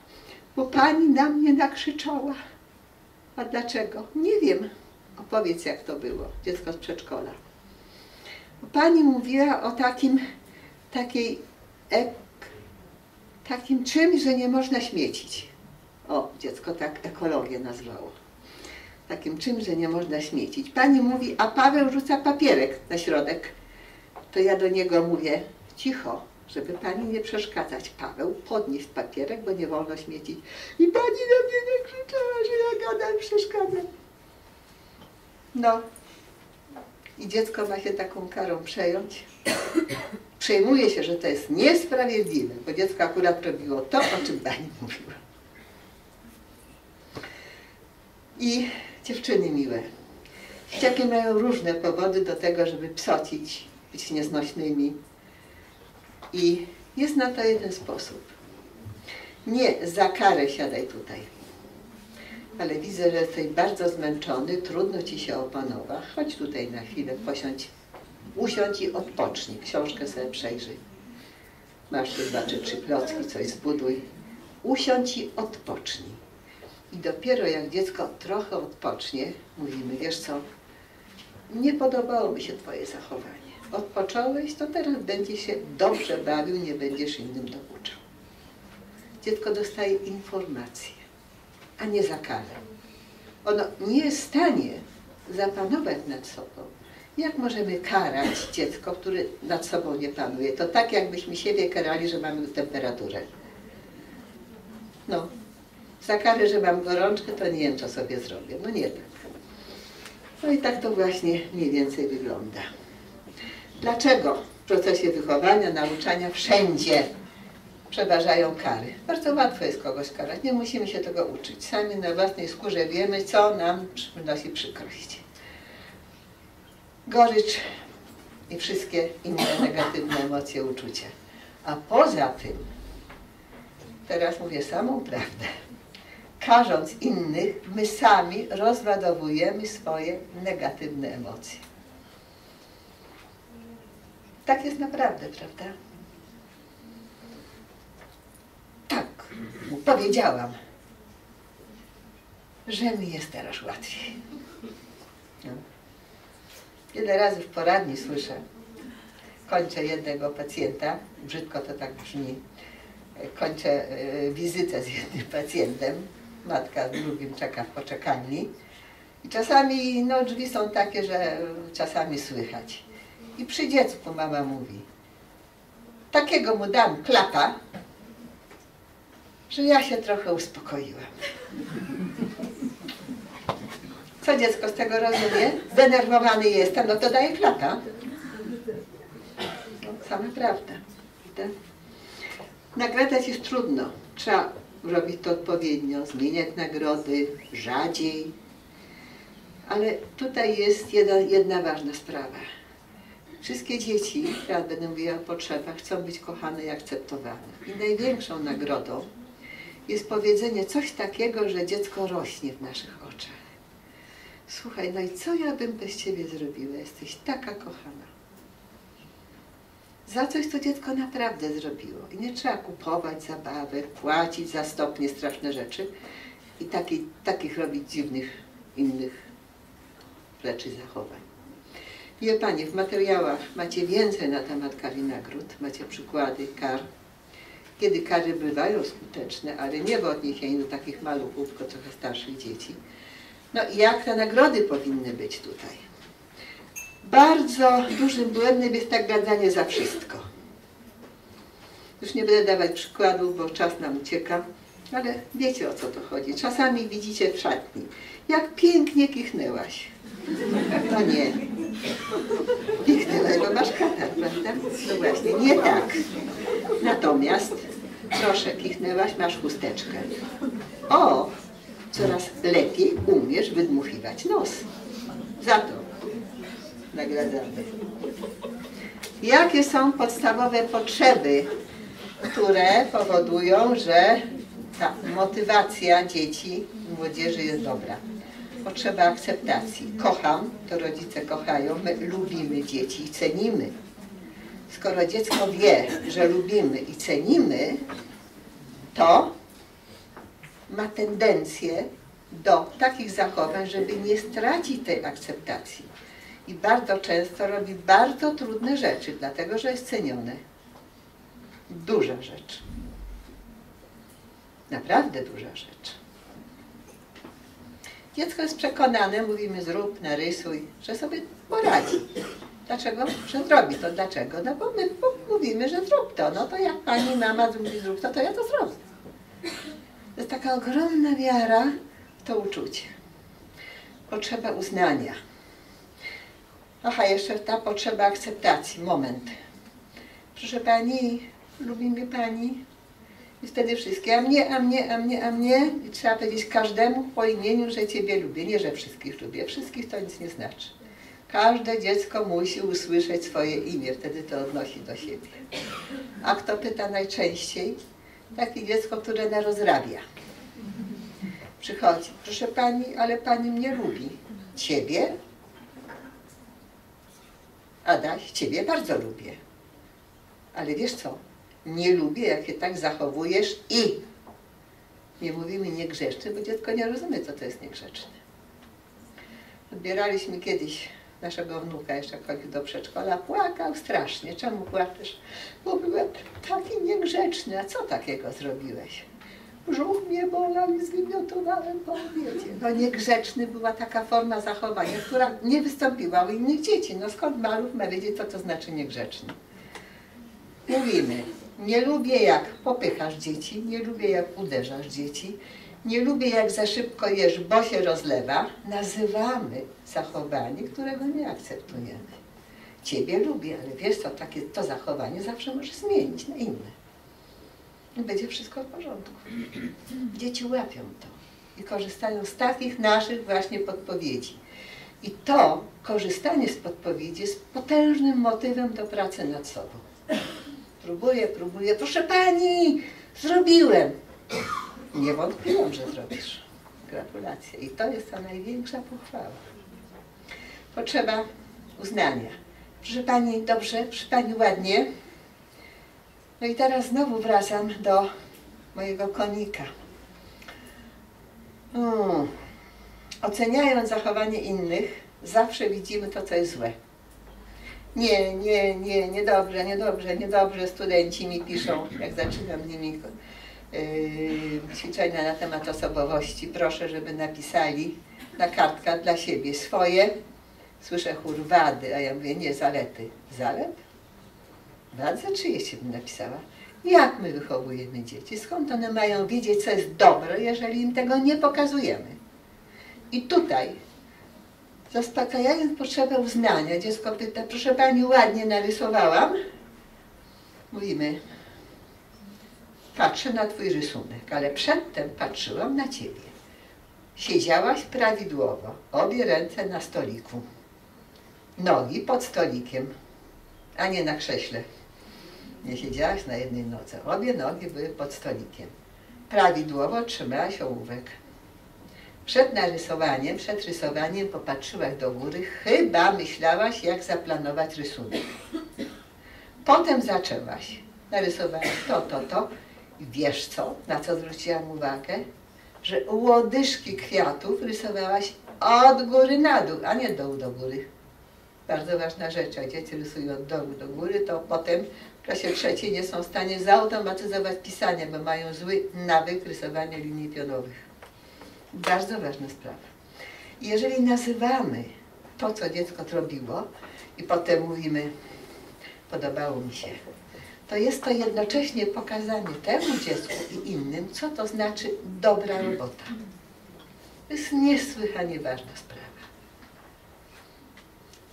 Bo pani na mnie nakrzyczała. A dlaczego? Nie wiem. Opowiedz, jak to było, dziecko z przedszkola. Bo pani mówiła o takim, takiej, ek, takim czymś, że nie można śmiecić. O, dziecko tak ekologię nazwało. Takim czymś, że nie można śmiecić. Pani mówi, a Paweł rzuca papierek na środek. To ja do niego mówię, cicho, żeby pani nie przeszkadzać. Paweł, podnieść papierek, bo nie wolno śmiecić. I pani na mnie nie krzyczała, że ja gadam, przeszkadzam. No. I dziecko ma się taką karą przejąć. Przejmuje się, że to jest niesprawiedliwe, bo dziecko akurat robiło to, o czym pani mówiła. I dziewczyny miłe, Dzieciaki mają różne powody do tego, żeby psocić, być nieznośnymi. I jest na to jeden sposób. Nie za karę siadaj tutaj. Ale widzę, że jesteś bardzo zmęczony, trudno ci się opanować. Chodź tutaj na chwilę, posiądź, usiądź i odpocznij. Książkę sobie przejrzyj. Masz tu czy trzy klocki, coś zbuduj. Usiądź i odpocznij. I dopiero jak dziecko trochę odpocznie, mówimy, wiesz co, nie podobało mi się twoje zachowanie. Odpocząłeś, to teraz będzie się dobrze bawił, nie będziesz innym dokuczał. Dziecko dostaje informację, a nie za karę. Ono nie jest w stanie zapanować nad sobą. Jak możemy karać dziecko, które nad sobą nie panuje? To tak, jakbyśmy siebie karali, że mamy temperaturę. No, za karę, że mam gorączkę, to nie wiem, co sobie zrobię. No nie tak. No i tak to właśnie mniej więcej wygląda. Dlaczego w procesie wychowania, nauczania wszędzie przeważają kary? Bardzo łatwo jest kogoś karać, nie musimy się tego uczyć. Sami na własnej skórze wiemy, co nam przynosi przykrość. Gorycz i wszystkie inne negatywne emocje, uczucia. A poza tym, teraz mówię samą prawdę, karząc innych, my sami rozładowujemy swoje negatywne emocje. Tak jest naprawdę, prawda? Tak, powiedziałam, że mi jest teraz łatwiej. No. Wiele razy w poradni słyszę, kończę jednego pacjenta, brzydko to tak brzmi, kończę e, wizytę z jednym pacjentem, matka z drugim czeka w poczekalni i czasami no, drzwi są takie, że czasami słychać. I przy dziecku mama mówi, takiego mu dam klapa, że ja się trochę uspokoiłam. Co dziecko z tego rozumie? Zdenerwowany jestem, no to daję klapa. No, sama prawda. Nagradzać jest trudno. Trzeba robić to odpowiednio, zmieniać nagrody, rzadziej. Ale tutaj jest jedna, jedna ważna sprawa. Wszystkie dzieci, teraz będę mówiła o potrzebach, chcą być kochane i akceptowane. I największą nagrodą jest powiedzenie coś takiego, że dziecko rośnie w naszych oczach. Słuchaj, no i co ja bym bez Ciebie zrobiła? Jesteś taka kochana. Za coś, co dziecko naprawdę zrobiło. I nie trzeba kupować zabawek, płacić za stopnie straszne rzeczy i taki, takich robić dziwnych, innych rzeczy, zachowań. Wie Panie, w materiałach macie więcej na temat kar i nagród, macie przykłady kar, kiedy kary bywają skuteczne, ale nie w odniesieniu do takich maluchów, tylko trochę starszych dzieci. No i jak te nagrody powinny być tutaj? Bardzo dużym błędem jest nagradzanie za wszystko. Już nie będę dawać przykładów, bo czas nam ucieka, ale wiecie o co to chodzi. Czasami widzicie w szatni, jak pięknie kichnęłaś. To nie. Kichnęłaś, bo masz katar, prawda? No właśnie, nie tak. Natomiast, proszę, kichnęłaś, masz chusteczkę. O, coraz lepiej umiesz wydmuchiwać nos. Za to nagradzamy. Jakie są podstawowe potrzeby, które powodują, że ta motywacja dzieci i młodzieży jest dobra? Potrzeba akceptacji. Kocham, to rodzice kochają, my lubimy dzieci i cenimy. Skoro dziecko wie, że lubimy i cenimy, to ma tendencję do takich zachowań, żeby nie stracić tej akceptacji. I bardzo często robi bardzo trudne rzeczy, dlatego że jest cenione. Duża rzecz. Naprawdę duża rzecz. Dziecko jest przekonane, mówimy zrób, narysuj, że sobie poradzi. Dlaczego? Że zrobi to. Dlaczego? No bo my mówimy, że zrób to. No to jak pani mama mówi zrób to, to ja to zrobię. To jest taka ogromna wiara w to uczucie. Potrzeba uznania. Aha, jeszcze ta potrzeba akceptacji. Moment. Proszę Pani, lubi mnie Pani? I wtedy wszystkie, a mnie, a mnie, a mnie, a mnie. I trzeba powiedzieć każdemu po imieniu, że Ciebie lubię. Nie, że wszystkich lubię. Wszystkich to nic nie znaczy. Każde dziecko musi usłyszeć swoje imię, wtedy to odnosi do siebie. A kto pyta najczęściej? Takie dziecko, które narozrabia. Przychodzi, proszę Pani, ale Pani mnie lubi. Ciebie? Adaś, Ciebie bardzo lubię. Ale wiesz co? Nie lubię, jak się tak zachowujesz i nie mówimy niegrzeczny, bo dziecko nie rozumie, co to jest niegrzeczne. Odbieraliśmy kiedyś naszego wnuka, jeszcze chodził do przedszkola, płakał strasznie. Czemu płaczesz? Bo byłem taki niegrzeczny. A co takiego zrobiłeś? Brzuch mnie bolał i zwymiotowałem po obiedzie. No niegrzeczny była taka forma zachowania, która nie wystąpiła u innych dzieci. No skąd maluch ma wiedzieć, co to znaczy niegrzeczny? Mówimy, nie lubię jak popychasz dzieci, nie lubię jak uderzasz dzieci, nie lubię jak za szybko jesz, bo się rozlewa. Nazywamy zachowanie, którego nie akceptujemy. Ciebie lubię, ale wiesz co, takie to zachowanie zawsze możesz zmienić na inne. Będzie wszystko w porządku. Dzieci łapią to i korzystają z takich naszych właśnie podpowiedzi. I to korzystanie z podpowiedzi jest potężnym motywem do pracy nad sobą. Próbuję, próbuję. Proszę pani, zrobiłem. Nie wątpiłam, że zrobisz. Gratulacje. I to jest ta największa pochwała. Potrzeba uznania. Proszę pani, dobrze, proszę pani ładnie. No i teraz znowu wracam do mojego konika. Hmm. Oceniając zachowanie innych, zawsze widzimy to, co jest złe. Nie, nie, nie, niedobrze, niedobrze, niedobrze. Studenci mi piszą, jak zaczynam z nimi yy, ćwiczenia na temat osobowości. Proszę, żeby napisali na kartkach dla siebie swoje. Słyszę chór wady, a ja mówię, nie, zalety. Zalet? Wad za czyjeś bym napisała. Jak my wychowujemy dzieci? Skąd one mają wiedzieć, co jest dobre, jeżeli im tego nie pokazujemy? I tutaj zaspokajając potrzebę uznania, dziecko pyta, proszę Pani, ładnie narysowałam? Mówimy, patrzę na Twój rysunek, ale przedtem patrzyłam na Ciebie. Siedziałaś prawidłowo, obie ręce na stoliku, nogi pod stolikiem, a nie na krześle. Nie siedziałaś na jednej nodze, obie nogi były pod stolikiem. Prawidłowo trzymałaś ołówek. Przed narysowaniem, przed rysowaniem popatrzyłaś do góry, chyba myślałaś, jak zaplanować rysunek. Potem zaczęłaś. Narysowałaś to, to, to. I wiesz co, na co zwróciłam uwagę? Że łodyżki kwiatów rysowałaś od góry na dół, a nie dołu do góry. Bardzo ważna rzecz, jak dzieci rysują od dołu do góry, to potem w klasie trzeciej nie są w stanie zautomatyzować pisania, bo mają zły nawyk rysowania linii pionowych. Bardzo ważna sprawa. Jeżeli nazywamy to, co dziecko zrobiło i potem mówimy, podobało mi się, to jest to jednocześnie pokazanie temu dziecku i innym, co to znaczy dobra robota. To jest niesłychanie ważna sprawa.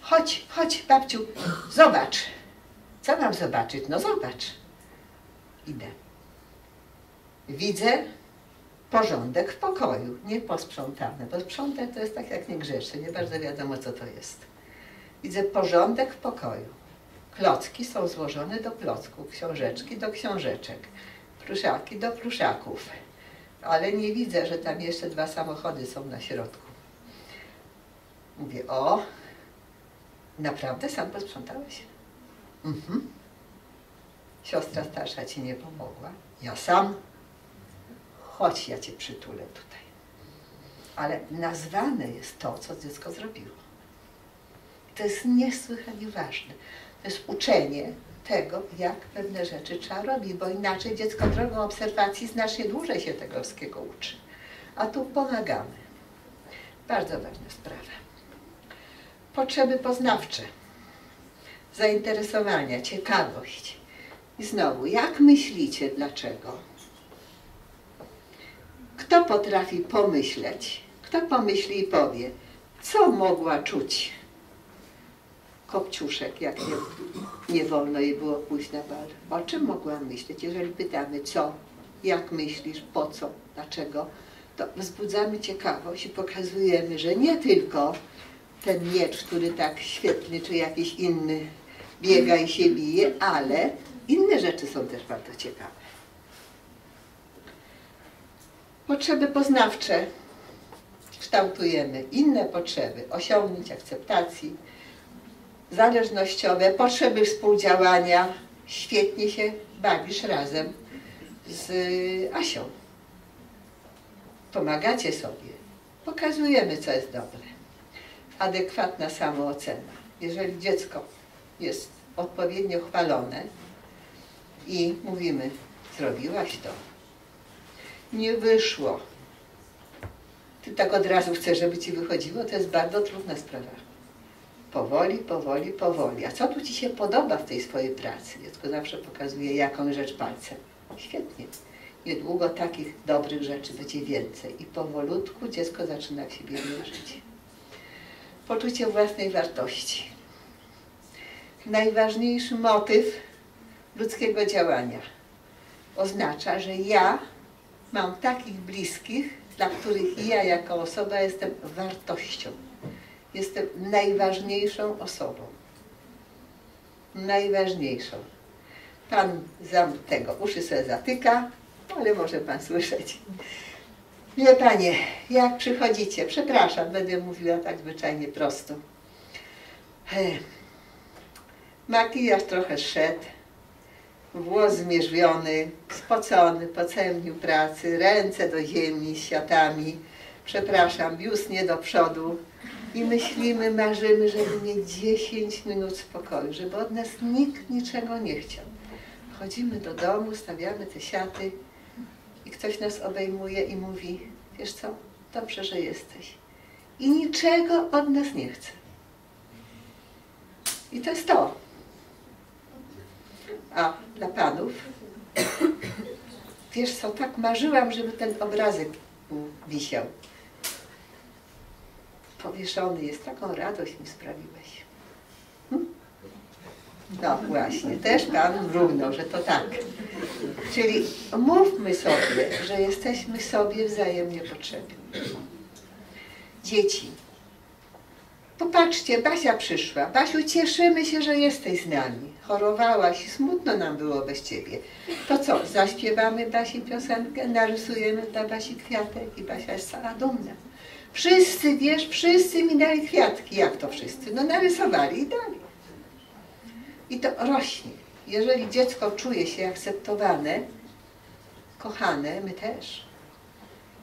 Chodź, chodź, babciu, zobacz. Co mam zobaczyć? No zobacz. Idę. Widzę, porządek w pokoju, nie posprzątane, bo sprzątać to jest tak jak niegrzeczne, nie bardzo wiadomo co to jest. Widzę porządek w pokoju. Klocki są złożone do klocków, książeczki do książeczek, pruszaki do pruszaków. Ale nie widzę, że tam jeszcze dwa samochody są na środku. Mówię, o, naprawdę sam posprzątałeś? Mhm. Siostra starsza ci nie pomogła. Ja sam chodź, ja cię przytulę tutaj. Ale nazwane jest to, co dziecko zrobiło. To jest niesłychanie ważne. To jest uczenie tego, jak pewne rzeczy trzeba robić, bo inaczej dziecko drogą obserwacji znacznie dłużej się tego wszystkiego uczy. A tu pomagamy. Bardzo ważna sprawa. Potrzeby poznawcze, zainteresowania, ciekawość. I znowu, jak myślicie, dlaczego? Kto potrafi pomyśleć? Kto pomyśli i powie, co mogła czuć Kopciuszek, jak nie, nie wolno jej było pójść na bal? O czym mogła myśleć? Jeżeli pytamy, co, jak myślisz, po co, dlaczego, to wzbudzamy ciekawość i pokazujemy, że nie tylko ten miecz, który tak świetny, czy jakiś inny biega i się bije, ale inne rzeczy są też bardzo ciekawe. Potrzeby poznawcze kształtujemy, inne potrzeby, osiągnięć, akceptacji, zależnościowe, potrzeby współdziałania. Świetnie się bawisz razem z Asią. Pomagacie sobie. Pokazujemy, co jest dobre. Adekwatna samoocena. Jeżeli dziecko jest odpowiednio chwalone i mówimy, zrobiłaś to, nie wyszło, ty tak od razu chcesz, żeby ci wychodziło, to jest bardzo trudna sprawa. Powoli, powoli, powoli. A co tu ci się podoba w tej swojej pracy? Dziecko zawsze pokazuje jakąś rzecz palcem. Świetnie. Niedługo takich dobrych rzeczy będzie więcej. I powolutku dziecko zaczyna w siebie wierzyć. Poczucie własnej wartości. Najważniejszy motyw ludzkiego działania. Oznacza, że ja mam takich bliskich, dla których ja jako osoba jestem wartością. Jestem najważniejszą osobą. Najważniejszą. Pan za tego uszy sobie zatyka, ale może Pan słyszeć. Wie Panie, jak przychodzicie, przepraszam, będę mówiła tak zwyczajnie prosto. Makijaż trochę szedł, włos zmierzwiony, spocony po całym dniu pracy, ręce do ziemi z siatami, przepraszam, biust nie do przodu i myślimy, marzymy, żeby mieć 10 minut spokoju, żeby od nas nikt niczego nie chciał. Wchodzimy do domu, stawiamy te siaty i ktoś nas obejmuje i mówi, wiesz co, dobrze, że jesteś. I niczego od nas nie chce. I to jest to. A dla panów, wiesz co, tak marzyłam, żeby ten obrazek wisiał. Powieszony jest, taką radość mi sprawiłeś. Hm? No właśnie, też Pan mrugnął, że to tak. Czyli mówmy sobie, że jesteśmy sobie wzajemnie potrzebni. Dzieci, Popatrzcie, Basia przyszła. Basiu, cieszymy się, że jesteś z nami. Chorowałaś, smutno nam było bez ciebie. To co, zaśpiewamy Basi piosenkę, narysujemy dla Basi kwiatek i Basia jest cała dumna. Wszyscy, wiesz, wszyscy mi dali kwiatki. Jak to wszyscy? No narysowali i dali. I to rośnie. Jeżeli dziecko czuje się akceptowane, kochane, my też.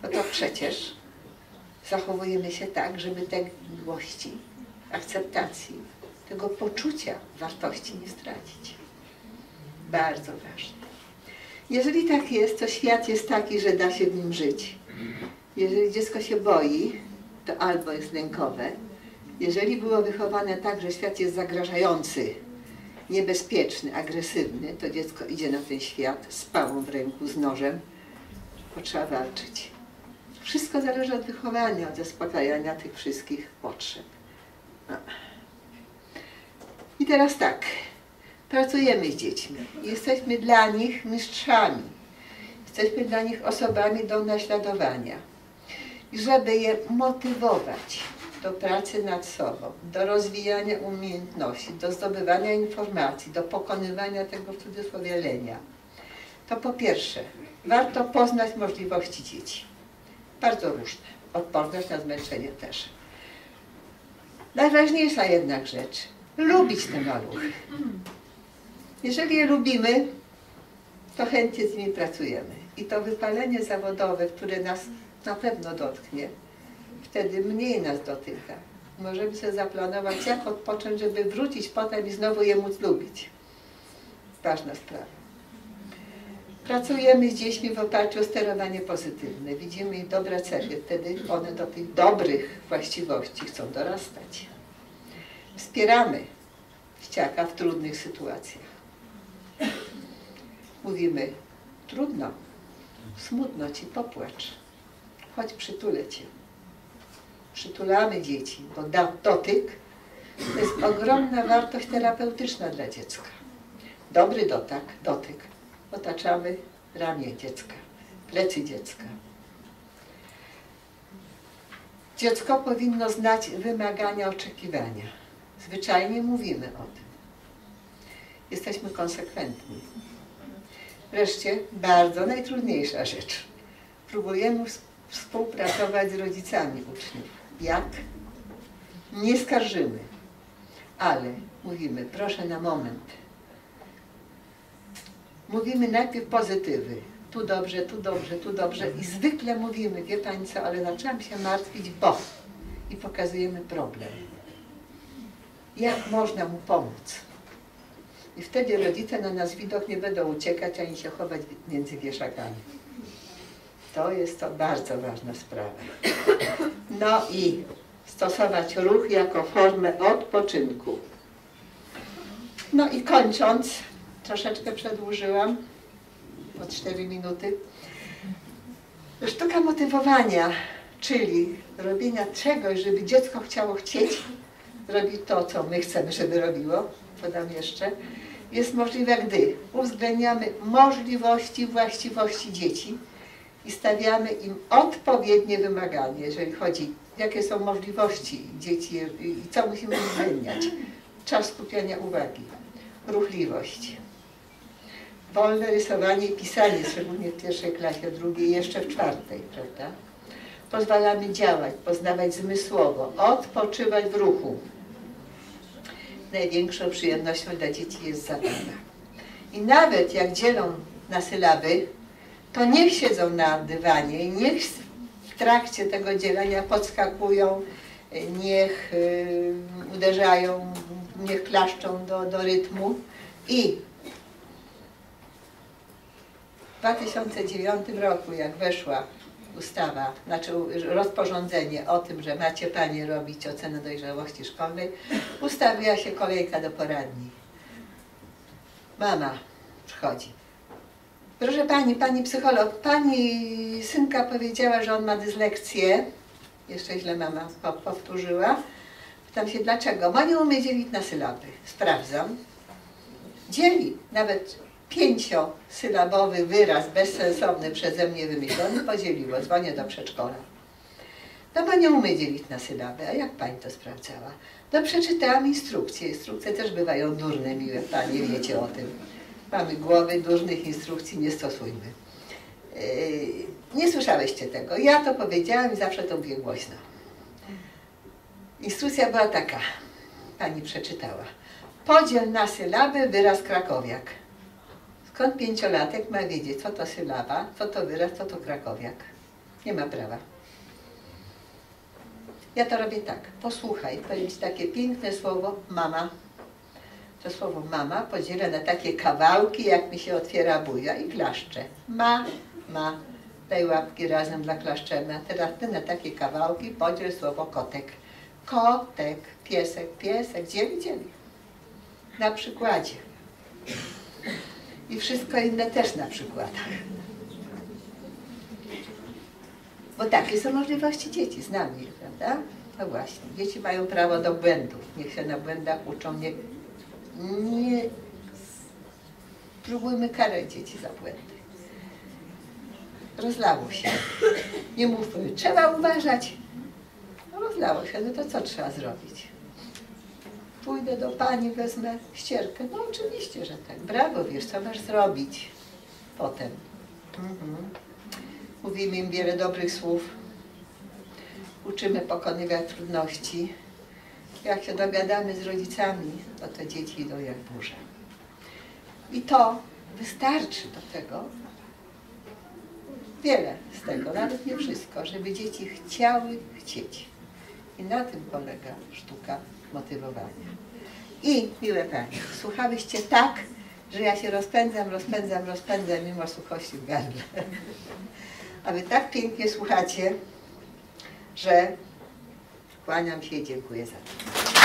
No to przecież zachowujemy się tak, żeby tej miłości, akceptacji, tego poczucia wartości nie stracić. Bardzo ważne. Jeżeli tak jest, to świat jest taki, że da się w nim żyć. Jeżeli dziecko się boi, to albo jest lękowe. Jeżeli było wychowane tak, że świat jest zagrażający, niebezpieczny, agresywny, to dziecko idzie na ten świat z pałą w ręku, z nożem, bo trzeba walczyć. Wszystko zależy od wychowania, od zaspokajania tych wszystkich potrzeb. I teraz tak, pracujemy z dziećmi. Jesteśmy dla nich mistrzami. Jesteśmy dla nich osobami do naśladowania. I żeby je motywować do pracy nad sobą, do rozwijania umiejętności, do zdobywania informacji, do pokonywania tego w cudzysłowie lenia, to po pierwsze, warto poznać możliwości dzieci bardzo różne. Odporność na zmęczenie też. Najważniejsza jednak rzecz, lubić te maluchy. Jeżeli je lubimy, to chętnie z nimi pracujemy. I to wypalenie zawodowe, które nas na pewno dotknie, wtedy mniej nas dotyka. Możemy sobie zaplanować, jak odpocząć, żeby wrócić potem i znowu je móc lubić. Ważna sprawa. Pracujemy z dziećmi w oparciu o sterowanie pozytywne. Widzimy ich dobre cechy, wtedy one do tych dobrych właściwości chcą dorastać. Wspieramy ściaka w trudnych sytuacjach. Mówimy, trudno, smutno ci, popłacz, chodź przytulę cię. Przytulamy dzieci, bo dotyk to jest ogromna wartość terapeutyczna dla dziecka. Dobry dotyk, dotyk otaczamy ramię dziecka. plecy dziecka. Dziecko powinno znać wymagania, oczekiwania. Zwyczajnie mówimy o tym. Jesteśmy konsekwentni. Wreszcie, bardzo najtrudniejsza rzecz. Próbujemy współpracować z rodzicami uczniów. Jak? Nie skarżymy, ale mówimy, proszę na moment. Mówimy najpierw pozytywy. Tu dobrze, tu dobrze, tu dobrze. I zwykle mówimy, wie Pani co, ale zaczęłam się martwić, bo. I pokazujemy problem. Jak można mu pomóc? I wtedy rodzice na nas widok nie będą uciekać ani się chować między wieszakami. To jest to bardzo ważna sprawa. No i stosować ruch jako formę odpoczynku. No i kończąc, troszeczkę przedłużyłam, o 4 minuty. Sztuka motywowania, czyli robienia czegoś, żeby dziecko chciało chcieć, robić to, co my chcemy, żeby robiło, podam jeszcze, jest możliwe, gdy uwzględniamy możliwości, właściwości dzieci i stawiamy im odpowiednie wymagania, jeżeli chodzi, jakie są możliwości dzieci i co musimy uwzględniać. Czas skupiania uwagi, ruchliwość, wolne rysowanie i pisanie, szczególnie w pierwszej klasie, drugiej jeszcze w czwartej, prawda? Pozwalamy działać, poznawać zmysłowo, odpoczywać w ruchu, największą przyjemnością dla dzieci jest zabawa. I nawet jak dzielą na sylaby, to niech siedzą na dywanie niech w trakcie tego dzielenia podskakują, niech y, uderzają, niech klaszczą do, do rytmu. I w 2009 roku, jak weszła ustawa, znaczy rozporządzenie o tym, że macie Panie robić ocenę dojrzałości szkolnej, ustawiła się kolejka do poradni. Mama przychodzi. Proszę Pani, Pani psycholog, Pani synka powiedziała, że on ma dyslekcję. Jeszcze źle mama powtórzyła. Pytam się dlaczego, bo nie umie dzielić na sylaby. Sprawdzam. Dzieli, nawet pięciosylabowy wyraz bezsensowny przeze mnie wymyślony podzieliło, dzwonię do przedszkola. No bo nie umie dzielić na sylaby, a jak pani to sprawdzała? No przeczytałam instrukcje, instrukcje też bywają durne, miłe panie, wiecie o tym. Mamy głowy, durnych instrukcji nie stosujmy. Yy, nie słyszałyście tego. Ja to powiedziałam i zawsze to mówię głośno. Instrukcja była taka, pani przeczytała. Podziel na sylaby wyraz krakowiak. Skąd pięciolatek ma wiedzieć, co to sylaba, co to wyraz, co to krakowiak? Nie ma prawa. Ja to robię tak. Posłuchaj, powiem Ci takie piękne słowo mama. To słowo mama podzielę na takie kawałki, jak mi się otwiera buja i klaszczę. Ma, ma. Daj łapki razem dla klaszczenia. Teraz Ty na takie kawałki podziel słowo kotek. Kotek, piesek, piesek. Dzieli, dzieli. Na przykładzie i wszystko inne też na przykładach. Bo takie są możliwości dzieci, znam je, prawda? No właśnie, dzieci mają prawo do błędów. Niech się na błędach uczą, nie, nie próbujmy karać dzieci za błędy. Rozlało się. Nie mówmy, trzeba uważać. No rozlało się, no to co trzeba zrobić? pójdę do pani, wezmę ścierkę. No oczywiście, że tak. Brawo, wiesz, co masz zrobić potem. Mhm. Mówimy im wiele dobrych słów. Uczymy pokonywać trudności. Jak się dogadamy z rodzicami, to te dzieci idą jak burza. I to wystarczy do tego, wiele z tego, nawet nie wszystko, żeby dzieci chciały chcieć. I na tym polega sztuka motywowania. I, miłe Panie, słuchałyście tak, że ja się rozpędzam, rozpędzam, rozpędzam mimo suchości w gardle. A Wy tak pięknie słuchacie, że kłaniam się i dziękuję za to.